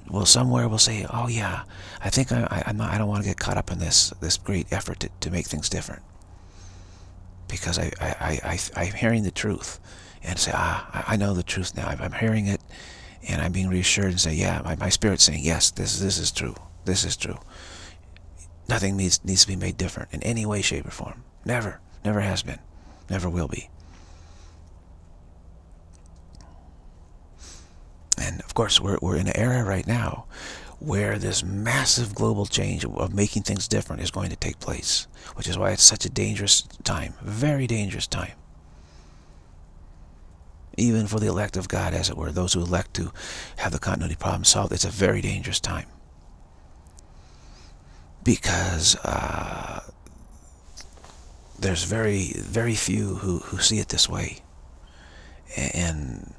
will somewhere will say oh yeah I think I, I, I'm not, I don't want to get caught up in this this great effort to, to make things different. Because I, I, I, I, am hearing the truth and say ah I, I know the truth now. I'm hearing it and I'm being reassured and say yeah my, my spirit's saying yes this this is true. This is true. Nothing needs needs to be made different in any way shape or form. Never. Never has been. Never will be And of course, we're, we're in an era right now where this massive global change of making things different is going to take place, which is why it's such a dangerous time, very dangerous time. Even for the elect of God, as it were, those who elect to have the continuity problem solved, it's a very dangerous time. Because uh, there's very, very few who, who see it this way. And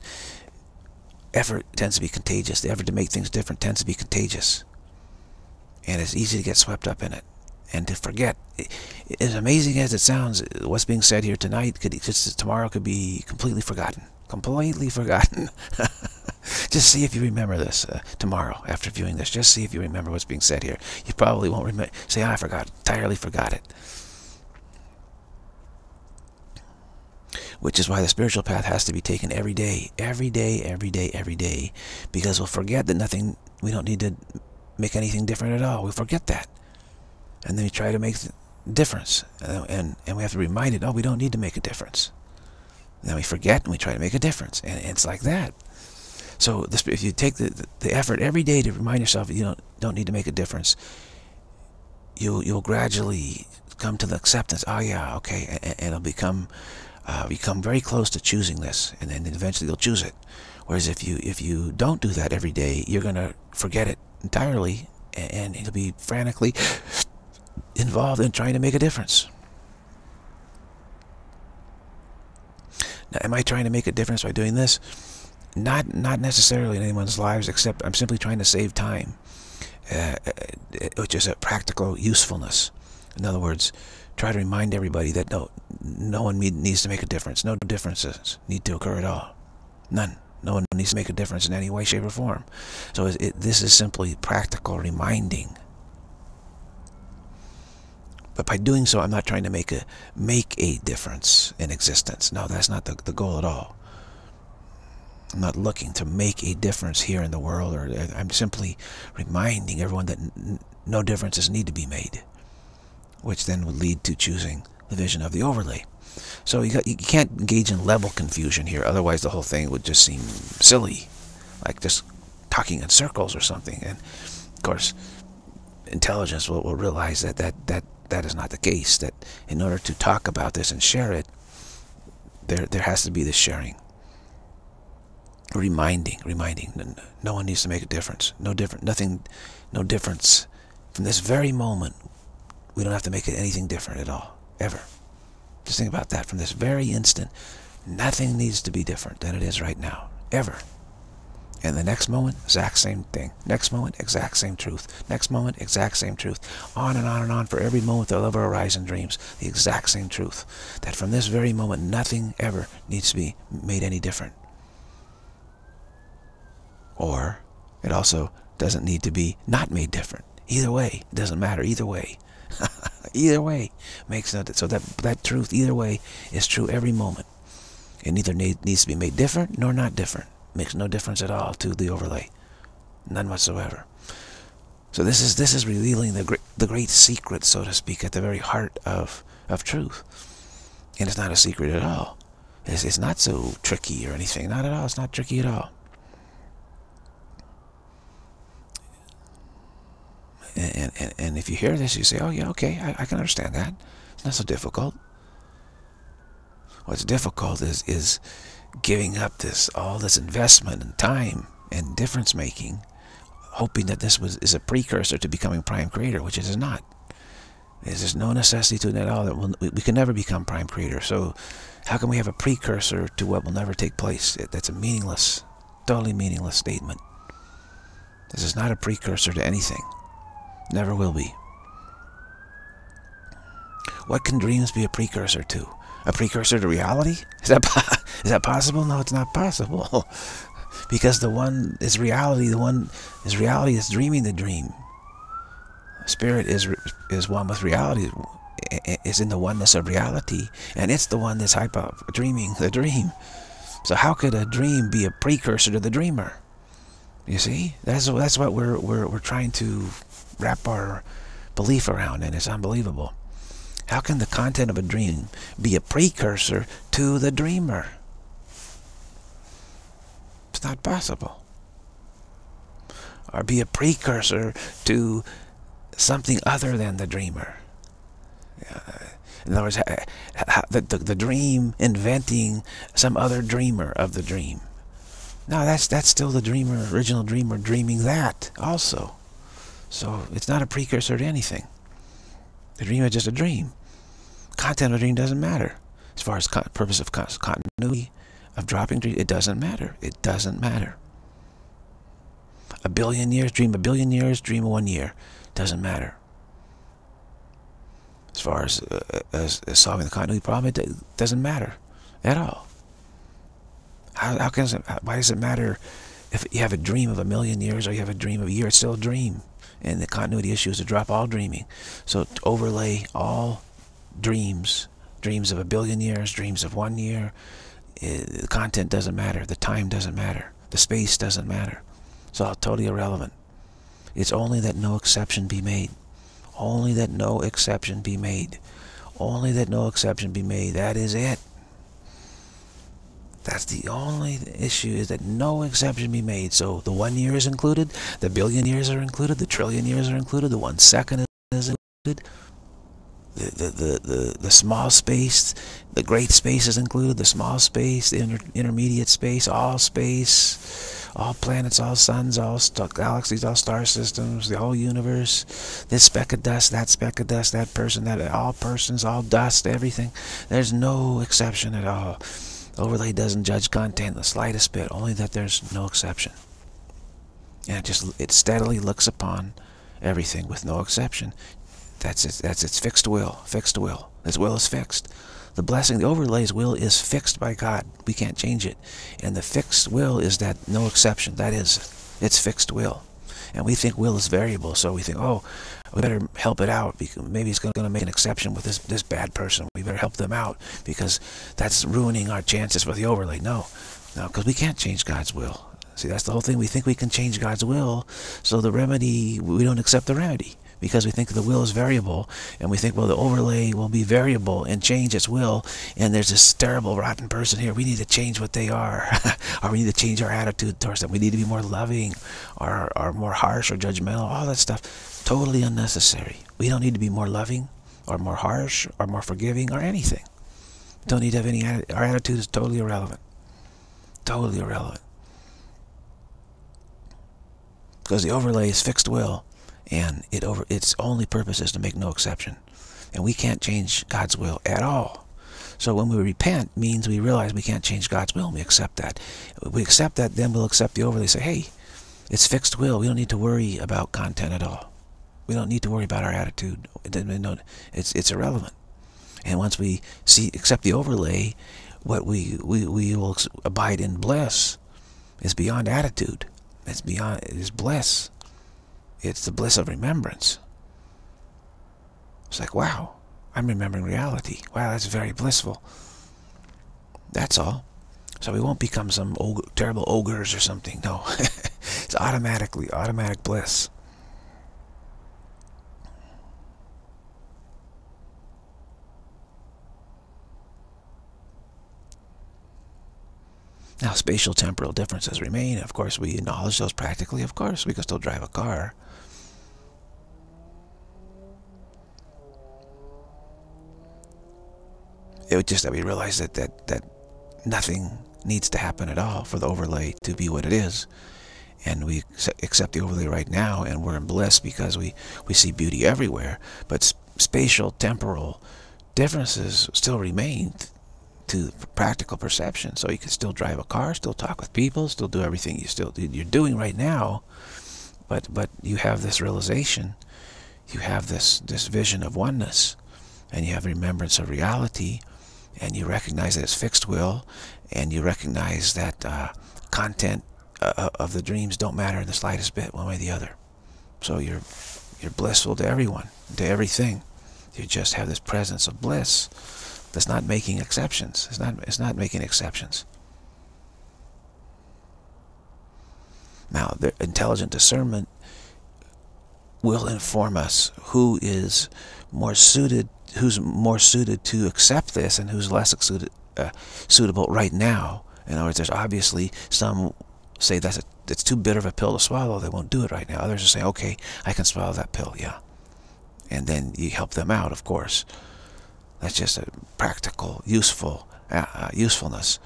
effort tends to be contagious. The effort to make things different tends to be contagious. And it's easy to get swept up in it and to forget. As amazing as it sounds, what's being said here tonight could just tomorrow could be completely forgotten. Completely forgotten. [laughs] just see if you remember this uh, tomorrow after viewing this. Just see if you remember what's being said here. You probably won't remember. Say, oh, I forgot. Entirely forgot it. Which is why the spiritual path has to be taken every day, every day, every day, every day, because we'll forget that nothing, we don't need to make anything different at all. We forget that. And then we try to make the difference. And, and, and we have to remind it, oh, we don't need to make a difference. And then we forget and we try to make a difference. And it's like that. So if you take the, the effort every day to remind yourself you don't, don't need to make a difference, you'll, you'll gradually come to the acceptance, oh yeah, okay, and, and it'll become uh, come very close to choosing this, and then eventually you'll choose it. Whereas if you if you don't do that every day, you're gonna forget it entirely, and, and you'll be frantically involved in trying to make a difference. Now, am I trying to make a difference by doing this? Not not necessarily in anyone's lives, except I'm simply trying to save time, uh, uh which is a practical usefulness. In other words, try to remind everybody that no, no one needs to make a difference. No differences need to occur at all. None. No one needs to make a difference in any way, shape, or form. So it, it, this is simply practical reminding. But by doing so, I'm not trying to make a make a difference in existence. No, that's not the, the goal at all. I'm not looking to make a difference here in the world. or uh, I'm simply reminding everyone that no differences need to be made which then would lead to choosing the vision of the overlay. So you, got, you can't engage in level confusion here, otherwise the whole thing would just seem silly, like just talking in circles or something. And of course, intelligence will, will realize that, that that that is not the case. That in order to talk about this and share it, there there has to be this sharing, reminding, reminding. No one needs to make a difference. No different, nothing, no difference. From this very moment, we don't have to make it anything different at all, ever. Just think about that. From this very instant, nothing needs to be different than it is right now, ever. And the next moment, exact same thing. Next moment, exact same truth. Next moment, exact same truth. On and on and on for every moment that will ever arise in dreams. The exact same truth. That from this very moment, nothing ever needs to be made any different. Or it also doesn't need to be not made different. Either way, it doesn't matter. Either way. [laughs] either way makes no so that that truth either way is true every moment. It neither need, needs to be made different nor not different. Makes no difference at all to the overlay, none whatsoever. So this is this is revealing the great the great secret, so to speak, at the very heart of of truth. And it's not a secret at all. It's, it's not so tricky or anything. Not at all. It's not tricky at all. And, and, and if you hear this, you say, oh, yeah, okay, I, I can understand that. It's not so difficult. What's difficult is, is giving up this all this investment and time and difference making, hoping that this was is a precursor to becoming prime creator, which it is not. There's no necessity to it at all. That we'll, we can never become prime creator. So how can we have a precursor to what will never take place? That's a meaningless, totally meaningless statement. This is not a precursor to anything. Never will be. What can dreams be a precursor to? A precursor to reality? Is that, [laughs] is that possible? No, it's not possible. [laughs] because the one is reality, the one is reality is dreaming the dream. Spirit is is one with reality, is in the oneness of reality, and it's the one that's hyper dreaming the dream. So how could a dream be a precursor to the dreamer? You see, that's that's what we're we're we're trying to wrap our belief around, and it's unbelievable. How can the content of a dream be a precursor to the dreamer? It's not possible. Or be a precursor to something other than the dreamer. In other words, the, the, the dream inventing some other dreamer of the dream. No, that's that's still the dreamer, original dreamer dreaming that also. So it's not a precursor to anything. The dream is just a dream. Content of the dream doesn't matter. As far as purpose of continuity of dropping dream, it doesn't matter. It doesn't matter. A billion years, dream a billion years, dream one year. Doesn't matter. As far as, uh, as, as, solving the continuity problem, it doesn't matter at all. How, how can it, why does it matter if you have a dream of a million years or you have a dream of a year? It's still a dream and the continuity issue is to drop all dreaming. So to overlay all dreams, dreams of a billion years, dreams of one year. It, the content doesn't matter. The time doesn't matter. The space doesn't matter. It's all totally irrelevant. It's only that no exception be made. Only that no exception be made. Only that no exception be made. That is it. That's the only issue is that no exception be made. So the one year is included, the billion years are included, the trillion years are included, the one second is included, the, the, the, the, the small space, the great space is included, the small space, the inter intermediate space, all space, all planets, all suns, all galaxies, all star systems, the whole universe, this speck of dust, that speck of dust, that person, that all persons, all dust, everything. There's no exception at all. Overlay doesn't judge content the slightest bit, only that there's no exception. And it just it steadily looks upon everything with no exception. That's its, that's its fixed will, fixed will. Its will is fixed. The blessing, the overlay's will is fixed by God. We can't change it. And the fixed will is that no exception. That is, it's fixed will. And we think will is variable, so we think, oh, we better help it out because maybe it's going to make an exception with this this bad person. We better help them out because that's ruining our chances for the overlay. No, no, because we can't change God's will. See, that's the whole thing. We think we can change God's will, so the remedy, we don't accept the remedy because we think the will is variable and we think well the overlay will be variable and change its will and there's this terrible rotten person here we need to change what they are [laughs] or we need to change our attitude towards them we need to be more loving or, or more harsh or judgmental all that stuff Totally unnecessary. We don't need to be more loving or more harsh or more forgiving or anything. Don't need to have any, our attitude is totally irrelevant. Totally irrelevant. Because the overlay is fixed will and it over its only purpose is to make no exception. And we can't change God's will at all. So when we repent means we realize we can't change God's will and we accept that. We accept that, then we'll accept the overlay say, hey, it's fixed will. We don't need to worry about content at all. We don't need to worry about our attitude. It's, it's irrelevant. And once we see accept the overlay, what we, we, we will abide in bliss is beyond attitude. It's beyond, it is bliss. It's the bliss of remembrance. It's like, wow, I'm remembering reality. Wow, that's very blissful. That's all. So we won't become some ogre, terrible ogres or something. No, [laughs] it's automatically, automatic bliss. Now, spatial temporal differences remain. Of course, we acknowledge those practically. Of course, we can still drive a car. It was just that we realize that, that, that nothing needs to happen at all for the overlay to be what it is. And we accept the overlay right now, and we're in bliss because we, we see beauty everywhere. But spatial, temporal differences still remain to practical perception. So you can still drive a car, still talk with people, still do everything you still you're doing right now. But but you have this realization, you have this this vision of oneness, and you have remembrance of reality, and you recognize that it's fixed will, and you recognize that uh, content uh, uh, of the dreams don't matter in the slightest bit, one way or the other. So you're you're blissful to everyone, to everything. You just have this presence of bliss that's not making exceptions. It's not, it's not making exceptions. Now, the intelligent discernment will inform us who is more suited, who's more suited to accept this and who's less suited, uh, suitable right now. In other words, there's obviously some say that's a, it's too bitter of a pill to swallow. They won't do it right now. Others are saying, okay, I can swallow that pill, yeah. And then you help them out, of course. That's just a practical, useful uh, uh, usefulness.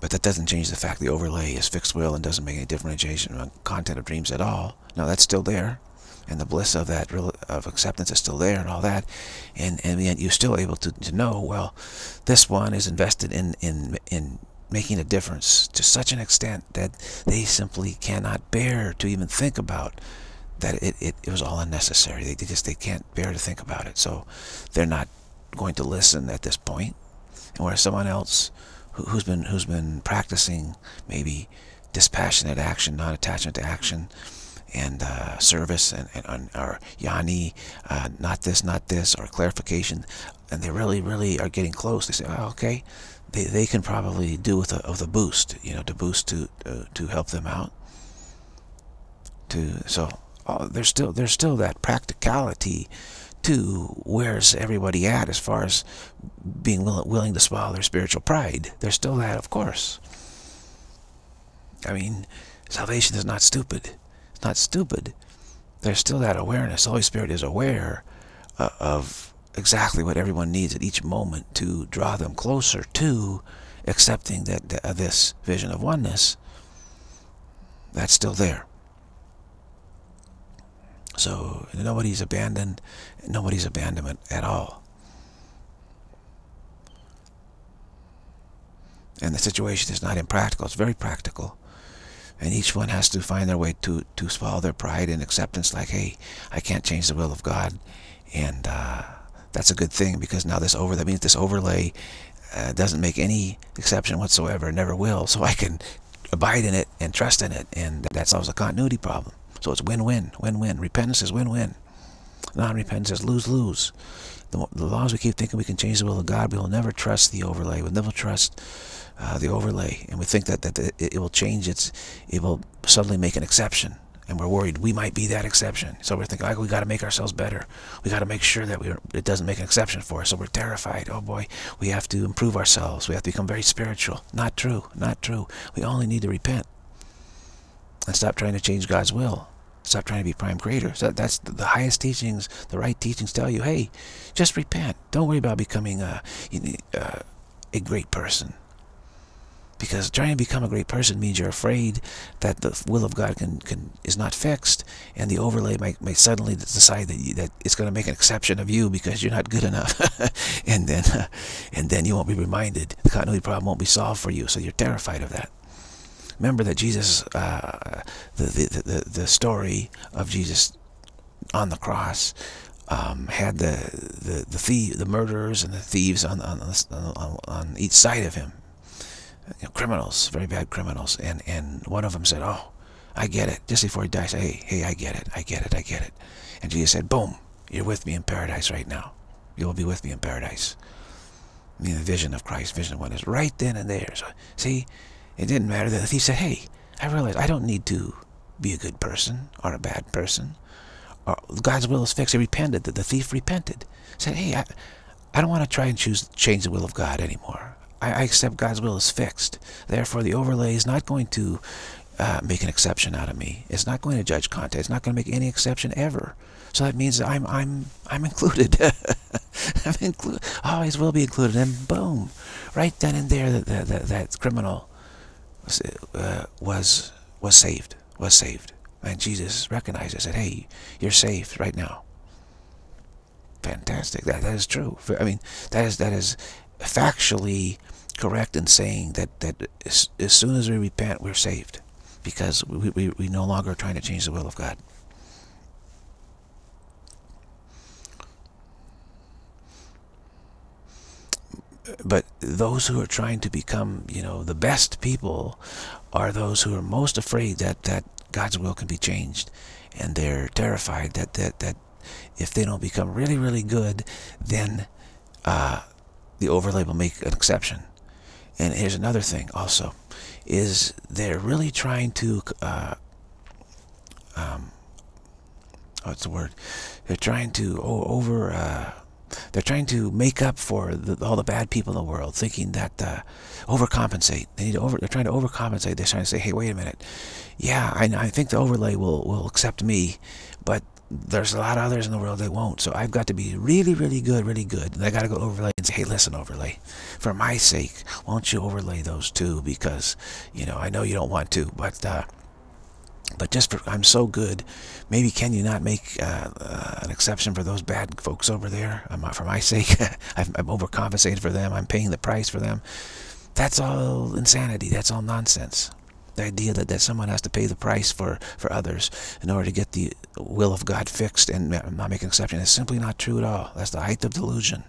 But that doesn't change the fact the overlay is fixed will and doesn't make any differentiation on content of dreams at all. No, that's still there. And the bliss of that of acceptance is still there and all that. And and yet you're still able to, to know, well, this one is invested in, in in making a difference to such an extent that they simply cannot bear to even think about that it, it, it was all unnecessary. They, they just they can't bear to think about it. So they're not going to listen at this point. And whereas someone else who, who's been who's been practicing maybe dispassionate action, non-attachment to action, and uh, service and, and or jnani, uh, not this, not this, or clarification, and they really, really are getting close. They say, oh, okay, they, they can probably do with a, with a boost, you know, to boost to uh, to help them out. To so uh, there's still there's still that practicality to where's everybody at as far as being will, willing to swallow their spiritual pride. There's still that, of course. I mean, salvation is not stupid. It's not stupid. There's still that awareness. The Holy Spirit is aware uh, of exactly what everyone needs at each moment to draw them closer to accepting that uh, this vision of oneness. That's still there. So nobody's abandoned, nobody's abandonment at all. And the situation is not impractical, it's very practical. And each one has to find their way to, to swallow their pride and acceptance like, hey, I can't change the will of God. And uh, that's a good thing because now this over, that means this overlay uh, doesn't make any exception whatsoever, never will. So I can abide in it and trust in it. And that solves a continuity problem. So it's win-win, win-win. Repentance is win-win. Non-repentance is lose-lose. The, the laws we keep thinking we can change the will of God, we will never trust the overlay. We'll never trust uh, the overlay. And we think that, that it, it will change its, it will suddenly make an exception. And we're worried we might be that exception. So we're thinking, like, we got to make ourselves better. We got to make sure that we it doesn't make an exception for us. So we're terrified. Oh boy, we have to improve ourselves. We have to become very spiritual. Not true. Not true. We only need to repent and stop trying to change God's will. Stop trying to be prime creator. So that's the highest teachings, the right teachings tell you, hey, just repent. Don't worry about becoming a, uh, a great person. Because trying to become a great person means you're afraid that the will of God can, can is not fixed, and the overlay might, might suddenly decide that, you, that it's going to make an exception of you because you're not good enough, [laughs] and then [laughs] and then you won't be reminded. The continuity problem won't be solved for you, so you're terrified of that. Remember that Jesus, uh, the, the, the, the story of Jesus on the cross um, had the the the the murderers and the thieves on on, on, on each side of him, you know, criminals, very bad criminals, and and one of them said, "Oh, I get it." Just before he dies, "Hey, hey, I get it, I get it, I get it," and Jesus said, "Boom, you're with me in paradise right now. You will be with me in paradise." I mean, the vision of Christ, vision of one is right then and there. So, see, it didn't matter. That the thief said, hey, I realize I don't need to be a good person or a bad person. Or God's will is fixed. He repented. That the thief repented. Said, hey, I, I don't want to try and choose change the will of God anymore. I, I accept God's will is fixed. Therefore, the overlay is not going to uh, make an exception out of me. It's not going to judge content. It's not going to make any exception ever. So that means I'm I'm I'm included. [laughs] I'm included. Always will be included. And boom, right then and there, that that, that criminal uh, was was saved, was saved. And Jesus recognized it, said, hey, you're saved right now. Fantastic. That, that is true. I mean, that is, that is factually correct in saying that, that as, as soon as we repent, we're saved. Because we, we, we no longer are trying to change the will of God. But those who are trying to become, you know, the best people are those who are most afraid that, that God's will can be changed. And they're terrified that, that, that if they don't become really, really good, then uh, the overlay will make an exception. And here's another thing also, is they're really trying to, uh, um, what's the word? They're trying to over, uh, they're trying to make up for the, all the bad people in the world, thinking that uh, overcompensate. They need to over. They're trying to overcompensate. They're trying to say, "Hey, wait a minute. Yeah, I, I think the overlay will will accept me, but there's a lot of others in the world that won't. So I've got to be really, really good, really good. And I got to go overlay and say, hey, listen, overlay, for my sake, won't you overlay those too? Because, you know, I know you don't want to, but uh, but just for, I'm so good, maybe can you not make uh, uh, an exception for those bad folks over there? For my sake, [laughs] I've, I'm overcompensated for them. I'm paying the price for them. That's all insanity. That's all nonsense. The idea that, that someone has to pay the price for, for others in order to get the will of God fixed and not make an exception is simply not true at all. That's the height of delusion.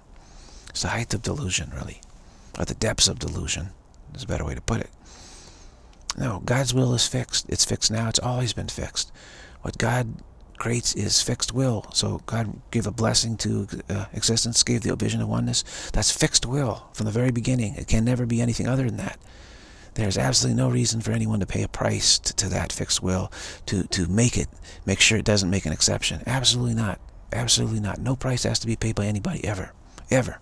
It's the height of delusion, really. Or the depths of delusion. Is a better way to put it. No, God's will is fixed. It's fixed now. It's always been fixed. What God creates is fixed will. So God gave a blessing to uh, existence, gave the vision of oneness. That's fixed will from the very beginning. It can never be anything other than that. There's absolutely no reason for anyone to pay a price to, to that fixed will, to, to make it, make sure it doesn't make an exception. Absolutely not. Absolutely not. No price has to be paid by anybody, ever. Ever.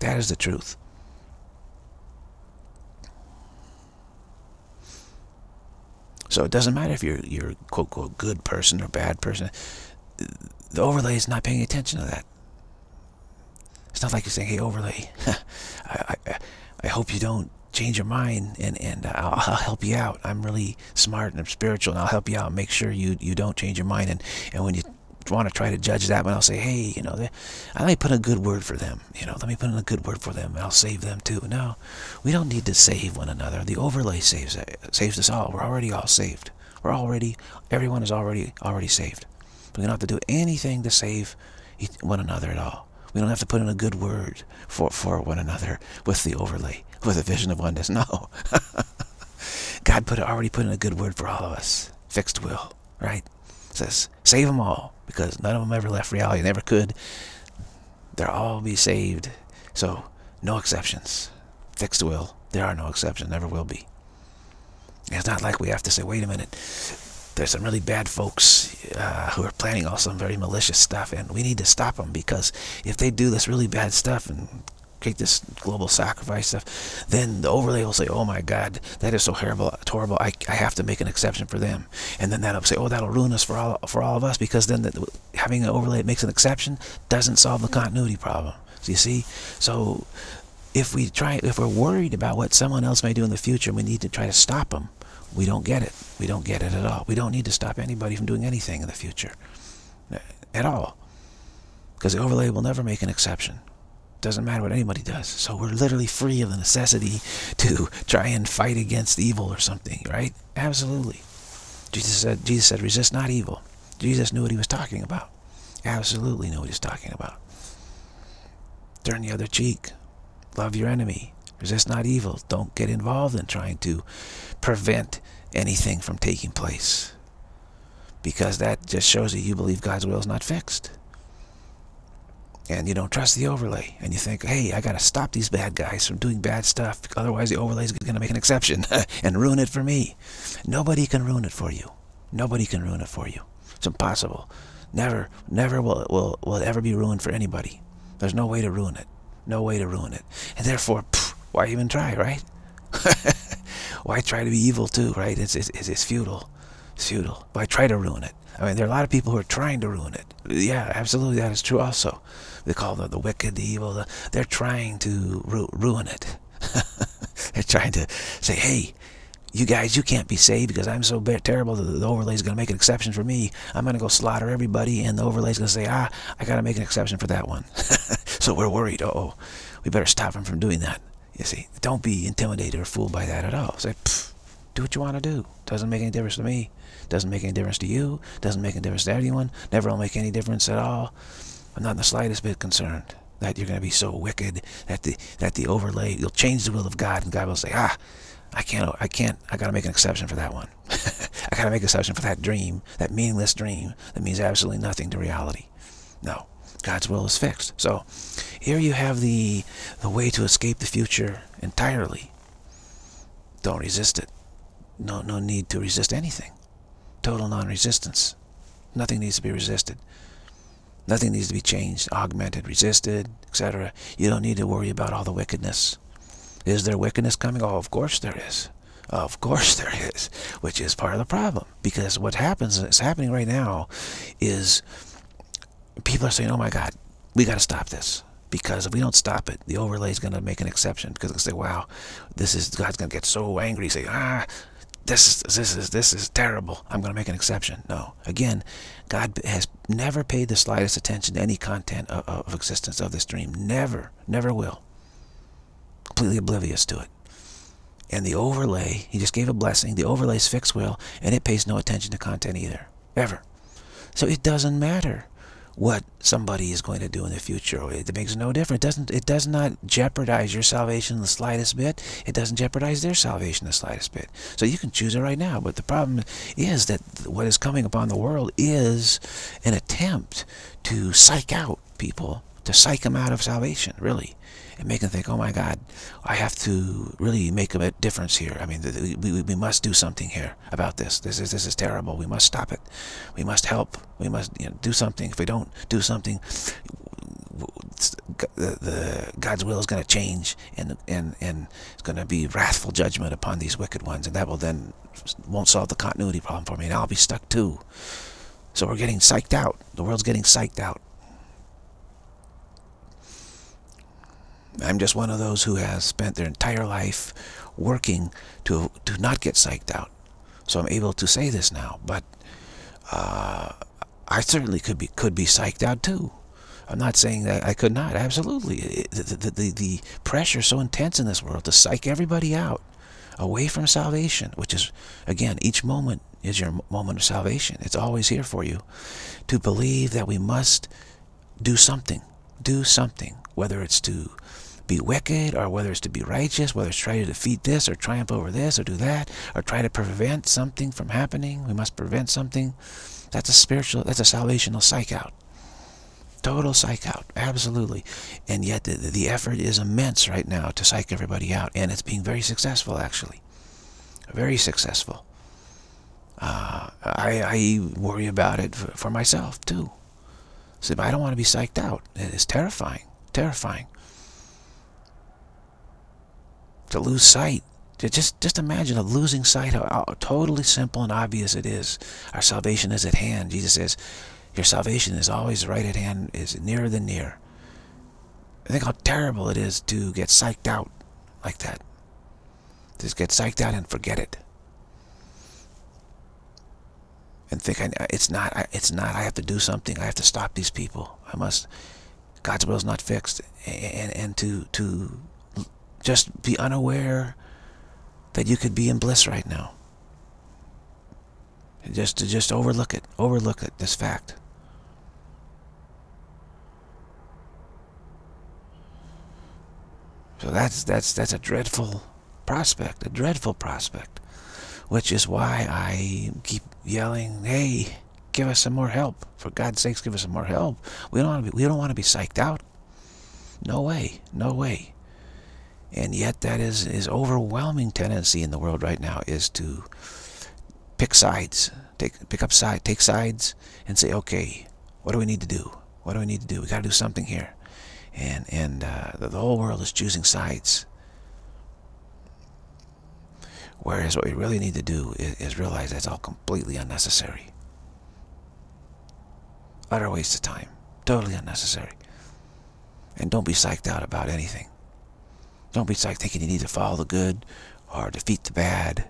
That is the truth. So it doesn't matter if you're you're quote quote good person or bad person. The overlay is not paying attention to that. It's not like you're saying, "Hey, overlay, [laughs] I, I I hope you don't change your mind and and I'll, I'll, help you out. I'm really smart and I'm spiritual and I'll help you out. Make sure you you don't change your mind and and when you want to try to judge that but I'll say, hey, you know, they, I may put a good word for them. You know, let me put in a good word for them. I'll save them too. No, we don't need to save one another. The overlay saves saves us all. We're already all saved. We're already, everyone is already already saved. We don't have to do anything to save one another at all. We don't have to put in a good word for, for one another with the overlay, with a vision of oneness. No. [laughs] God put already put in a good word for all of us. Fixed will, right? Says, save them all, because none of them ever left reality, never could. They'll all be saved. So, no exceptions. Fixed will. There are no exceptions, never will be. It's not like we have to say, wait a minute, there's some really bad folks uh, who are planning all some very malicious stuff, and we need to stop them because if they do this really bad stuff and create this global sacrifice stuff, then the overlay will say, oh my God, that is so horrible, horrible. I, I have to make an exception for them. And then that'll say, oh, that'll ruin us for all, for all of us because then the, having an overlay that makes an exception doesn't solve the continuity problem. So you see? So if we try, if we're worried about what someone else may do in the future, we need to try to stop them. We don't get it. We don't get it at all. We don't need to stop anybody from doing anything in the future. Eh, at all. Because the overlay will never make an exception. Doesn't matter what anybody does. So we're literally free of the necessity to try and fight against evil or something, right? Absolutely. Jesus said, Jesus said, resist not evil. Jesus knew what he was talking about. Absolutely knew what he was talking about. Turn the other cheek. Love your enemy. Resist not evil. Don't get involved in trying to prevent anything from taking place. Because that just shows that you believe God's will is not fixed and you don't trust the overlay and you think hey I gotta stop these bad guys from doing bad stuff otherwise the overlay is gonna make an exception [laughs] and ruin it for me. Nobody can ruin it for you. Nobody can ruin it for you. It's impossible. Never never will will will it ever be ruined for anybody. There's no way to ruin it. No way to ruin it. And therefore pff, why even try right? [laughs] Why try to be evil too right? It's it's, it's futile. It's futile. Why try to ruin it? I mean, there are a lot of people who are trying to ruin it. Yeah, absolutely, that is true also. They call the, the wicked, the evil, the, they're trying to ru ruin it. [laughs] they're trying to say, hey, you guys, you can't be saved because I'm so terrible that the overlay is going to make an exception for me. I'm going to go slaughter everybody, and the overlay is going to say, ah, I got to make an exception for that one. [laughs] so we're worried. Uh oh, we better stop him from doing that. You see, don't be intimidated or fooled by that at all. Say, do what you want to do. Doesn't make any difference to me. Doesn't make any difference to you. Doesn't make any difference to anyone. Never will make any difference at all. I'm not in the slightest bit concerned that you're going to be so wicked that the that the overlay you'll change the will of God and God will say, ah, I can't, I can't, I got to make an exception for that one. [laughs] I got to make an exception for that dream, that meaningless dream that means absolutely nothing to reality. No, God's will is fixed. So here you have the the way to escape the future entirely. Don't resist it. No, no need to resist anything. Total non-resistance. Nothing needs to be resisted. Nothing needs to be changed, augmented, resisted, etc. You don't need to worry about all the wickedness. Is there wickedness coming? Oh, of course there is. Of course [laughs] there is, which is part of the problem. Because what happens, is happening right now, is people are saying, oh my God, we got to stop this. Because if we don't stop it, the overlay is going to make an exception. Because they'll say, wow, this is, God's going to get so angry. Say, ah, this is this is this is terrible. I'm going to make an exception. No. Again, God has never paid the slightest attention to any content of, of existence of this dream. Never, never will. Completely oblivious to it. And the overlay, he just gave a blessing. The overlay is fixed will, and it pays no attention to content either. Ever. So it doesn't matter what somebody is going to do in the future. It makes no difference. It doesn't. It does not jeopardize your salvation the slightest bit. It doesn't jeopardize their salvation the slightest bit. So you can choose it right now. But the problem is that what is coming upon the world is an attempt to psych out people, to psych them out of salvation. Really, and make them think, oh my God, I have to really make a difference here. I mean, we, we must do something here about this. This is this is terrible. We must stop it. We must help. We must you know, do something. If we don't do something, the, the God's will is going to change, and and and it's going to be wrathful judgment upon these wicked ones, and that will then won't solve the continuity problem for me, and I'll be stuck too. So we're getting psyched out. The world's getting psyched out. I'm just one of those who has spent their entire life working to to not get psyched out. So I'm able to say this now, but uh, I certainly could be could be psyched out too. I'm not saying that I could not. Absolutely, the the the, the pressure is so intense in this world to psych everybody out away from salvation, which is again each moment is your moment of salvation. It's always here for you to believe that we must do something, do something, whether it's to be wicked or whether it's to be righteous, whether it's try to defeat this or triumph over this or do that or try to prevent something from happening. We must prevent something. That's a spiritual, that's a salvational psych out. Total psych out, absolutely. And yet the, the effort is immense right now to psych everybody out. And it's being very successful, actually. Very successful. Uh, I, I worry about it for, for myself, too. So I don't want to be psyched out. It's terrifying, terrifying to lose sight. Just, just imagine of losing sight, how, how totally simple and obvious it is. Our salvation is at hand. Jesus says, your salvation is always right at hand, is nearer than near. I think how terrible it is to get psyched out like that. Just get psyched out and forget it. And think it's not, it's not, I have to do something, I have to stop these people. I must, God's will is not fixed. And, and to, to just be unaware that you could be in bliss right now. Just to just overlook it, overlook it, this fact. So that's that's that's a dreadful prospect, a dreadful prospect, which is why I keep yelling, "Hey, give us some more help! For God's sakes, give us some more help! We don't want to be, we don't want to be psyched out. No way, no way. And yet that is his overwhelming tendency in the world right now is to pick sides, take pick up side, take sides and say, okay, what do we need to do? What do we need to do? We got to do something here. And and uh, the, the whole world is choosing sides. Whereas what we really need to do is, is realize that's all completely unnecessary. Utter waste of time. Totally unnecessary. And don't be psyched out about anything. Don't be like thinking you need to follow the good or defeat the bad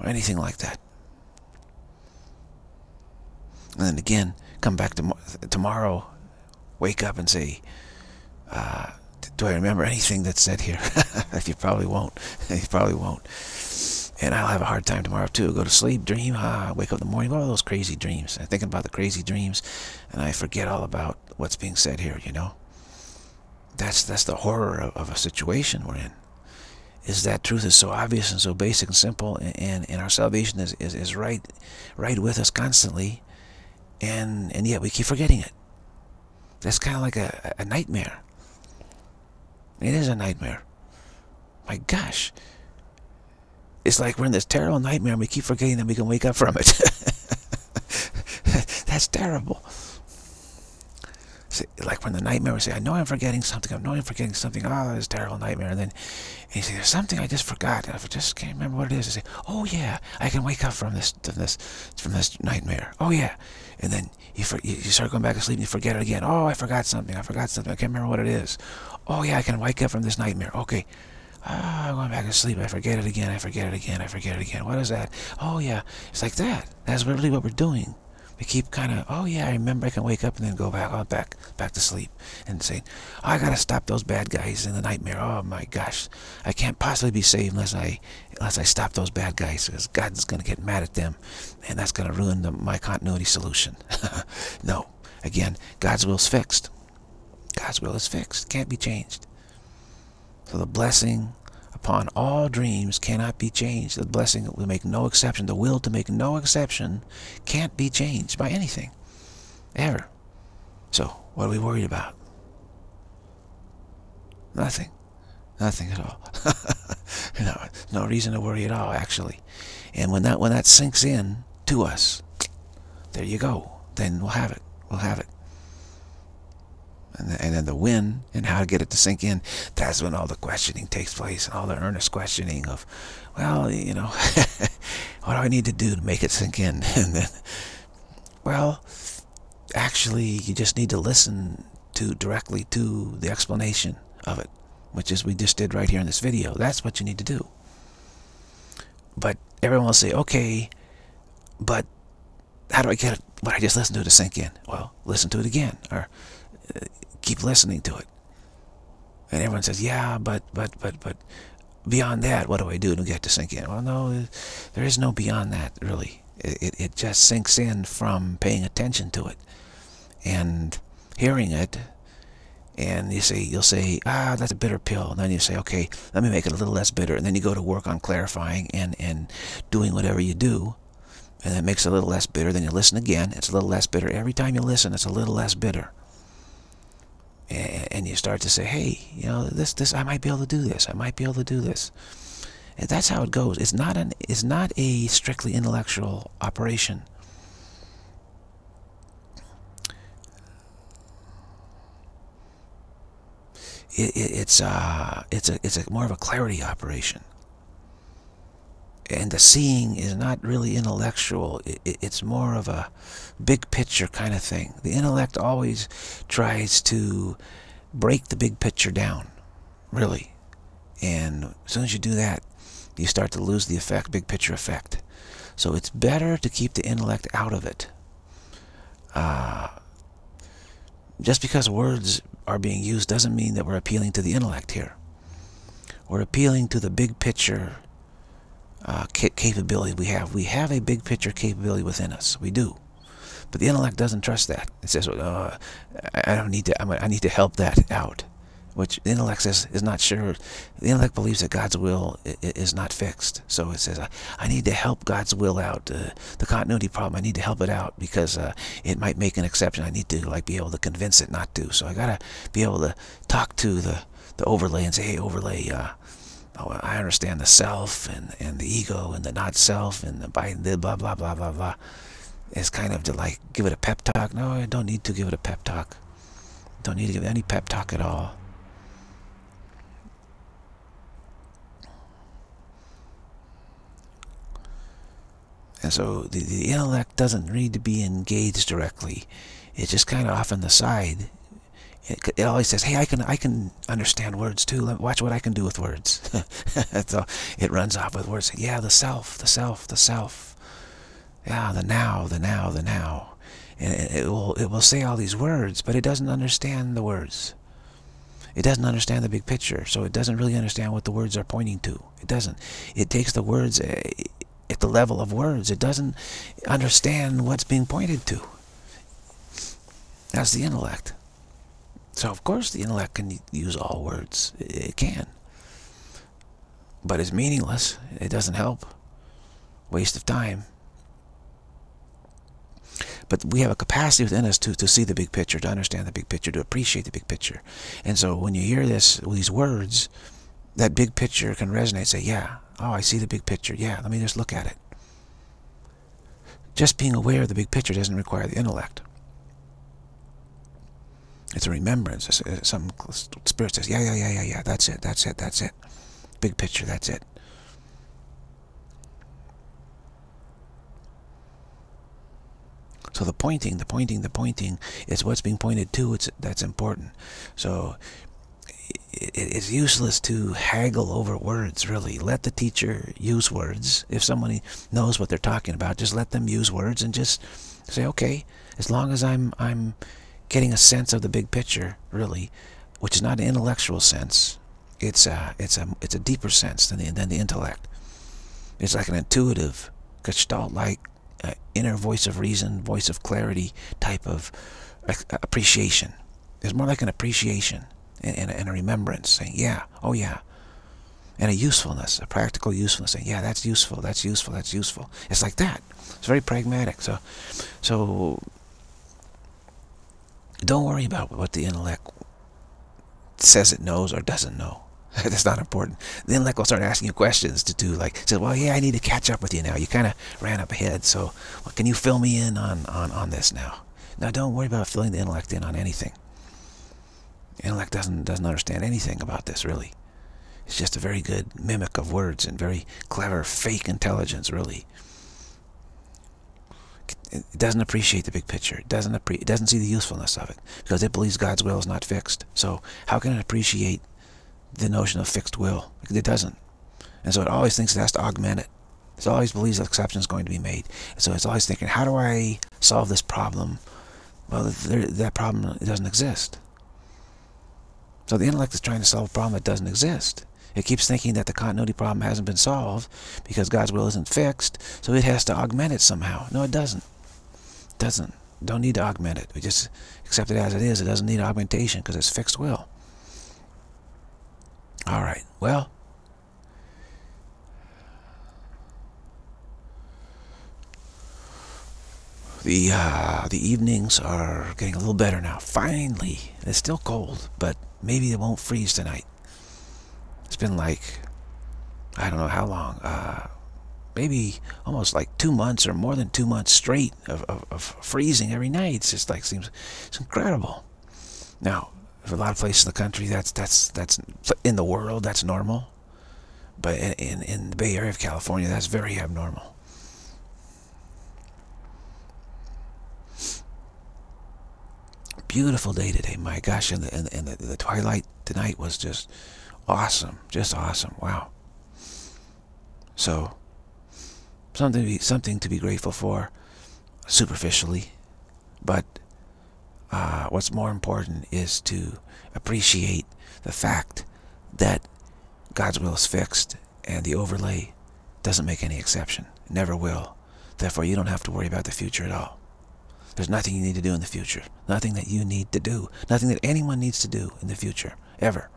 or anything like that. And then again, come back to tomorrow, wake up and say, uh, do I remember anything that's said here? [laughs] you probably won't. [laughs] you probably won't. And I'll have a hard time tomorrow too. Go to sleep, dream, ah, wake up in the morning, all those crazy dreams. I'm thinking about the crazy dreams, and I forget all about what's being said here, you know? That's that's the horror of, of a situation we're in. Is that truth is so obvious and so basic and simple, and, and our salvation is, is, is right right with us constantly, and and yet we keep forgetting it. That's kind of like a, a nightmare. It is a nightmare. My gosh. It's like we're in this terrible nightmare and we keep forgetting that we can wake up from it. [laughs] That's terrible like when the nightmare would say, I know I'm forgetting something, I know I'm forgetting something, oh, this terrible nightmare. And then he say, there's something I just forgot. I just can't remember what it is. I say, oh yeah, I can wake up from this, from this, from this nightmare. Oh yeah. And then you, you start going back to sleep and you forget it again. Oh, I forgot something. I forgot something. I can't remember what it is. Oh yeah, I can wake up from this nightmare. Okay. Ah, I'm going back to sleep. I forget it again. I forget it again. I forget it again. What is that? Oh yeah, it's like that. That's really what we're doing we keep kind of, oh yeah, I remember I can wake up and then go back, oh, back, back to sleep and say, oh, I gotta stop those bad guys in the nightmare. Oh my gosh, I can't possibly be saved unless I, unless I stop those bad guys because God's gonna get mad at them, and that's gonna ruin the, my continuity solution. [laughs] no, Again, God's will's fixed. God's will is fixed. Can't be changed. So the blessing upon all dreams cannot be changed. The blessing will make no exception. The will to make no exception can't be changed by anything. Ever. So, what are we worried about? Nothing. Nothing at all. [laughs] no, no reason to worry at all, actually. And when that when that sinks in to us, there you go. Then we'll have it. We'll have it. And, the, and then the when and how to get it to sink in, that's when all the questioning takes place and all the earnest questioning of, well, you know, [laughs] what do I need to do to make it sink in? [laughs] And then, well, actually, you just need to listen to directly to the explanation of it, which is we just did right here in this video. That's what you need to do. But everyone will say, okay, but how do I get it, what I just listened to to sink in? Well, listen to it again, or keep listening to it. And everyone says, yeah, but, but, but, but, beyond that, what do I do to get to sink in? Well, no, there is no beyond that, really. It, it, it just sinks in from paying attention to it and hearing it. And you say you'll say ah that's a bitter pill. And then you say okay let me make it a little less bitter. And then you go to work on clarifying and and doing whatever you do. And it makes it a little less bitter. Then you listen again. It's a little less bitter. Every time you listen it's a little less bitter and, and you start to say hey you know this this I might be able to do this. I might be able to do this. And that's how it goes. It's not an it's not a strictly intellectual operation. It, it, it's uh, it's a it's a more of a clarity operation. And the seeing is not really intellectual. It, it's more of a big picture kind of thing. The intellect always tries to break the big picture down, really. And as soon as you do that, you start to lose the effect, big picture effect. So it's better to keep the intellect out of it. Uh, just because words are being used doesn't mean that we're appealing to the intellect here. We're appealing to the big picture uh, capability we have. We have a big picture capability within us. We do. But the intellect doesn't trust that. It says, uh, I don't need to, I need to help that out which the intellect says is not sure. The intellect believes that God's will is not fixed. So it says, I need to help God's will out. Uh, the continuity problem, I need to help it out because uh, it might make an exception. I need to like be able to convince it not to. So I got to be able to talk to the, the overlay and say, hey, overlay, uh, oh, I understand the self and, and the ego and the not self and the blah, blah, blah, blah, blah. It's kind of to like give it a pep talk. No, I don't need to give it a pep talk. Don't need to give any pep talk at all. And so the, the intellect doesn't need to be engaged directly. It's just kind of off on the side. It, it, always says, hey, I can I can understand words too. Watch what I can do with words. [laughs] so it runs off with words. Yeah, the self, the self, the self. Yeah, the now, the now, the now. And it, it will it will say all these words, but it doesn't understand the words. It doesn't understand the big picture, so it doesn't really understand what the words are pointing to. It doesn't. It takes the words, eh, at the level of words. It doesn't understand what's being pointed to. That's the intellect. So of course the intellect can use all words. It can. But it's meaningless. It doesn't help. Waste of time. But we have a capacity within us to, to see the big picture, to understand the big picture, to appreciate the big picture. And so when you hear this, these words, that big picture can resonate. Say, yeah, Oh, I see the big picture. Yeah, let me just look at it. Just being aware of the big picture doesn't require the intellect. It's a remembrance. Some spirit says, yeah, yeah, yeah, yeah, yeah, that's it, that's it, that's it. Big picture, that's it. So the pointing, the pointing, the pointing is what's being pointed to. It's that's important. So it's useless to haggle over words, really. Let the teacher use words. If somebody knows what they're talking about, just let them use words and just say, okay, as long as I'm, I'm getting a sense of the big picture, really, which is not an intellectual sense. It's a, it's a, it's a deeper sense than the, than the intellect. It's like an intuitive, gestalt-like uh, inner voice of reason, voice of clarity type of appreciation. It's more like an appreciation and, and, and a remembrance saying, yeah, oh yeah. And a usefulness, a practical usefulness, saying, yeah, that's useful, that's useful, that's useful. It's like that. It's very pragmatic. So, so don't worry about what the intellect says it knows or doesn't know. [laughs] That's not important. The intellect will start asking you questions to do like, say, well, yeah, I need to catch up with you now. You kind of ran up ahead, so well, can you fill me in on, on, on this now? Now, don't worry about filling the intellect in on anything. The intellect doesn't, doesn't understand anything about this, really. It's just a very good mimic of words and very clever fake intelligence, really it doesn't appreciate the big picture. It doesn't appre it doesn't see the usefulness of it because it believes God's will is not fixed. So how can it appreciate the notion of fixed will? It doesn't. And so it always thinks it has to augment it. It always believes an exception is going to be made. And so it's always thinking, how do I solve this problem? Well, there, that problem doesn't exist. So the intellect is trying to solve a problem that doesn't exist. It keeps thinking that the continuity problem hasn't been solved because God's will isn't fixed, so it has to augment it somehow. No, it doesn't. Doesn't. Don't need to augment it. We just accept it as it is. It doesn't need augmentation because it's fixed will. All right. Well, the uh, the evenings are getting a little better now. Finally, it's still cold, but maybe it won't freeze tonight. It's been like, I don't know how long, uh, maybe almost like two months or more than two months straight of, of, of freezing every night. It's just like, seems, it's incredible. Now, for a lot of places in the country, that's, that's, that's, in the world, that's normal. But in, in, in the Bay Area of California, that's very abnormal. Beautiful day today, my gosh, and the, and, and the, the twilight tonight was just awesome, just awesome. Wow. So, something to be, something to be grateful for, superficially, but uh, what's more important is to appreciate the fact that God's will is fixed and the overlay doesn't make any exception. never will. Therefore, you don't have to worry about the future at all. There's nothing you need to do in the future. Nothing that you need to do. Nothing that anyone needs to do in the future, ever.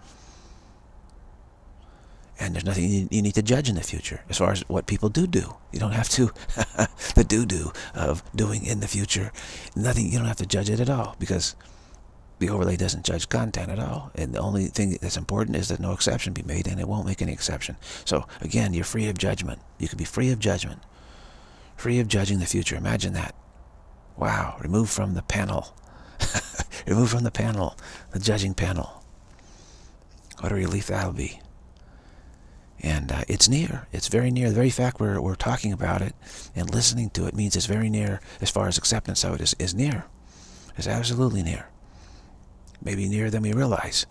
And there's nothing you need to judge in the future as far as what people do do. You don't have to, [laughs] the do-do of doing in the future. Nothing, you don't have to judge it at all because the overlay doesn't judge content at all. And the only thing that's important is that no exception be made and it won't make any exception. So again, you're free of judgment. You can be free of judgment. Free of judging the future. Imagine that. Wow. Removed from the panel. [laughs] Removed from the panel. The judging panel. What a relief that'll be. And uh, it's near. It's very near. The very fact we're, we're talking about it and listening to it means it's very near as far as acceptance of it is, is near. It's absolutely near. Maybe nearer than we realize.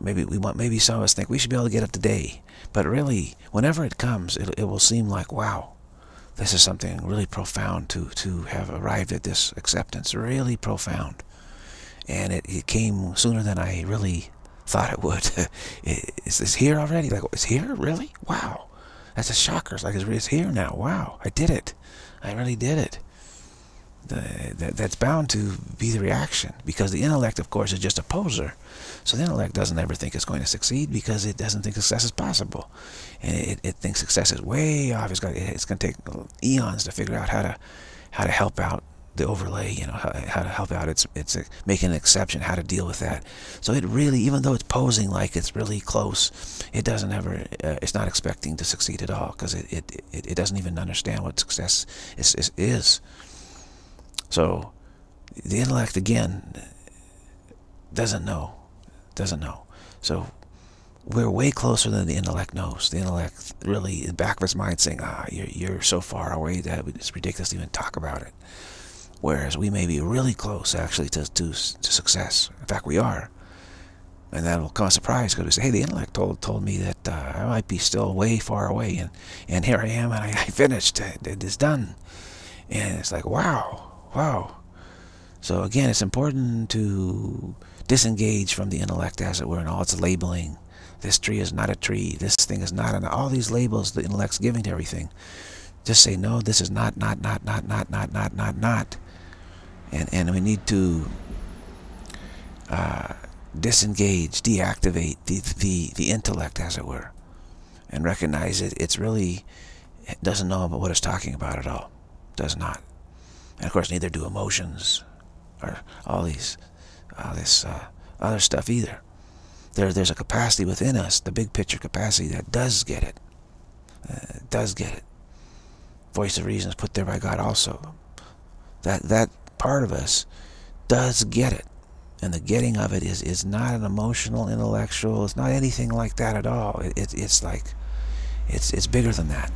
Maybe we want. Maybe some of us think we should be able to get it today. But really, whenever it comes, it, it will seem like, wow, this is something really profound to, to have arrived at this acceptance. Really profound. And it, it came sooner than I really thought it would. [laughs] is this here already? Like, it's here? Really? Wow. That's a shocker. It's like, it's here now. Wow. I did it. I really did it. The, that, that's bound to be the reaction because the intellect, of course, is just a poser. So the intellect doesn't ever think it's going to succeed because it doesn't think success is possible. And it, it thinks success is way off. It's, it's going to take eons to figure out how to, how to help out the overlay, you know, how, how to help out. It's it's a, making an exception, how to deal with that. So it really, even though it's posing like it's really close, it doesn't ever, uh, it's not expecting to succeed at all because it, it, it, it, doesn't even understand what success is, is, is. So the intellect, again, doesn't know, doesn't know. So we're way closer than the intellect knows. The intellect really, in the back of its mind saying, ah, you're, you're so far away that it's ridiculous to even talk about it. Whereas we may be really close, actually, to, to, to success. In fact, we are. And that'll come as a surprise because we say, hey, the intellect told, told me that uh, I might be still way far away. And, and here I am, and I, [laughs] I finished. It, is done. And it's like, wow, wow. So again, it's important to disengage from the intellect, as it were, and all its labeling. This tree is not a tree. This thing is not an... All these labels the intellect's giving to everything. Just say, no, this is not, not, not, not, not, not, not, not, not and and we need to disengage, deactivate the, the, the intellect, as it were, and recognize it, it's really, it doesn't know about what it's talking about at all. Does not. And of course, neither do emotions or all these, all this uh, other stuff either. There, there's a capacity within us, the big picture capacity, that does get it. Uh, does get it. Voice of reason is put there by God also. That, that part of us does get it. And the getting of it is, is not an emotional, intellectual, it's not anything like that at all. It, it, it's like, it's, it's bigger than that.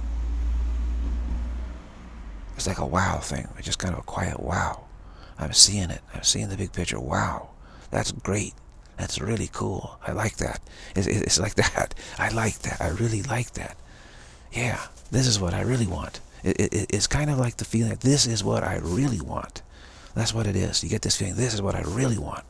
It's like a wow thing. It's just kind of a quiet wow. I'm seeing it. I'm seeing the big picture. Wow. That's great. That's really cool. I like that. It's, it's like [laughs] that. I like that. I really like that. Yeah, this is what I really want. It, it, it's kind of like the feeling that this is what I really want. That's what it is. You get this feeling, this is what I really want.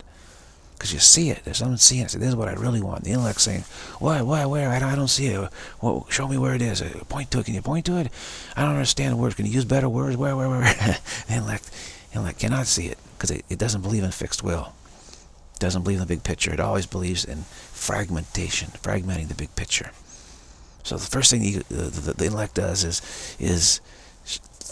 Because you see it. There's someone seeing it. So this is what I really want. The intellect saying, why, why, where? I don't, I don't see it. Well, show me where it is. Uh, point to it. Can you point to it? I don't understand the words. Can you use better words? Where, where, where? [laughs] the intellect, intellect cannot see it because it, it doesn't believe in fixed will. It doesn't believe in the big picture. It always believes in fragmentation, fragmenting the big picture. So the first thing the, the, the intellect does is, is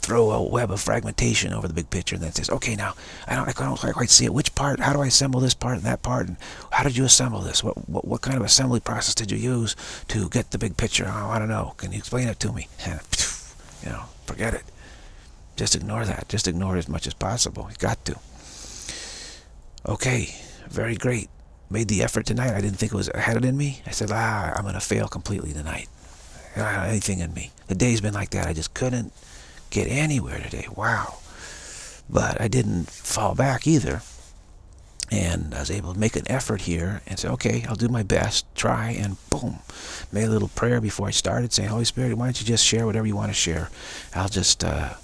throw a web of fragmentation over the big picture and then says, okay, now I don't, I don't quite see it. Which part? How do I assemble this part and that part? And how did you assemble this? What, what, what kind of assembly process did you use to get the big picture? Oh, I don't know. Can you explain it to me? [laughs] you know, forget it. Just ignore that. Just ignore it as much as possible. You got to. Okay, very great. Made the effort tonight. I didn't think it was I had it in me. I said, ah, I'm gonna fail completely tonight. I don't have anything in me. The day's been like that. I just couldn't get anywhere today. Wow. But I didn't fall back either. And I was able to make an effort here and say, okay, I'll do my best, try, and boom. Made a little prayer before I started saying, Holy Spirit, why don't you just share whatever you want to share? I'll just uh,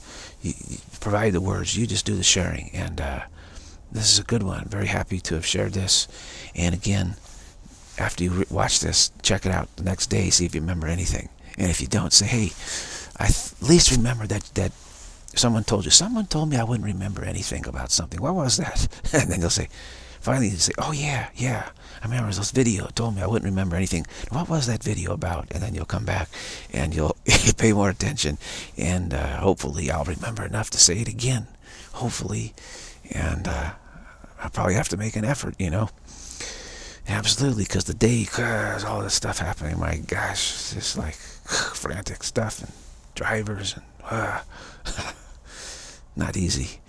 provide the words. You just do the sharing. And uh, this is a good one. Very happy to have shared this. And again, after you watch this, check it out the next day, see if you remember anything. And if you don't, say, hey, I at least remember that that someone told you. Someone told me I wouldn't remember anything about something. What was that? [laughs] and then they'll say, finally you say, oh yeah, yeah. I remember this video told me I wouldn't remember anything. What was that video about? And then you'll come back and you'll [laughs] pay more attention. And uh, hopefully I'll remember enough to say it again. Hopefully. And uh, I'll probably have to make an effort, you know. Absolutely, because the day, cause all this stuff happening, my gosh, it's just like [sighs] frantic stuff and drivers and uh, [laughs] not easy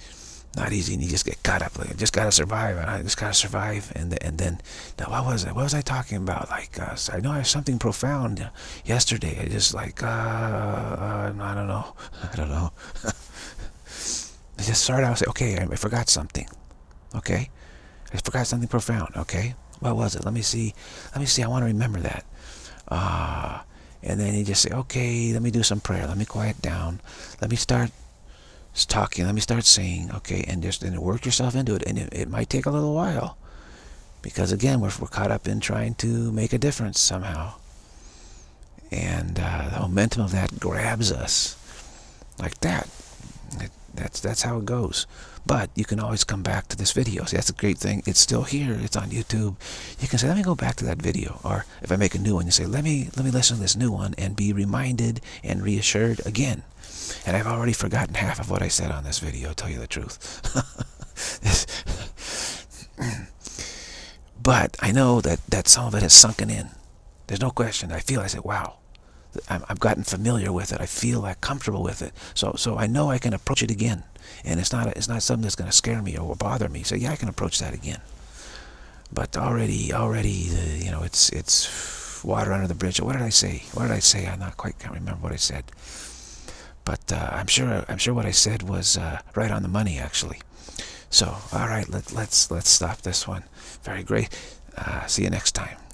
not easy. And you just get caught up like I just gotta survive and I just gotta survive. And and then now what was it what was I talking about? Like uh, I know I have something profound yesterday. I just like uh, uh, I don't know. [laughs] I don't know. [laughs] I just started out say okay I, I forgot something okay? I forgot something profound okay? What was it? Let me see let me see. I want to remember that. Ah and then you just say, okay, let me do some prayer. Let me quiet down. Let me start talking. Let me start saying, okay, and just and work yourself into it. And it, it might take a little while. Because again, we're, we're caught up in trying to make a difference somehow. And uh, the momentum of that grabs us like that. It, that's, that's how it goes. But you can always come back to this video. See, that's a great thing. It's still here. It's on YouTube. You can say, let me go back to that video. Or if I make a new one, you say, let me, let me listen to this new one and be reminded and reassured again. And I've already forgotten half of what I said on this video, tell you the truth. [laughs] but I know that, that some of it has sunken in. There's no question. I feel, I say, wow, I've gotten familiar with it. I feel like comfortable with it. So, so I know I can approach it again and it's not it's not something that's going to scare me or bother me. So yeah, I can approach that again. But already, already, uh, you know, it's it's water under the bridge. What did I say? What did I say? I'm not quite can't remember what I said. But uh, I'm sure I'm sure what I said was uh, right on the money actually. So all right, let let's let's stop this one. Very great. Uh, see you next time.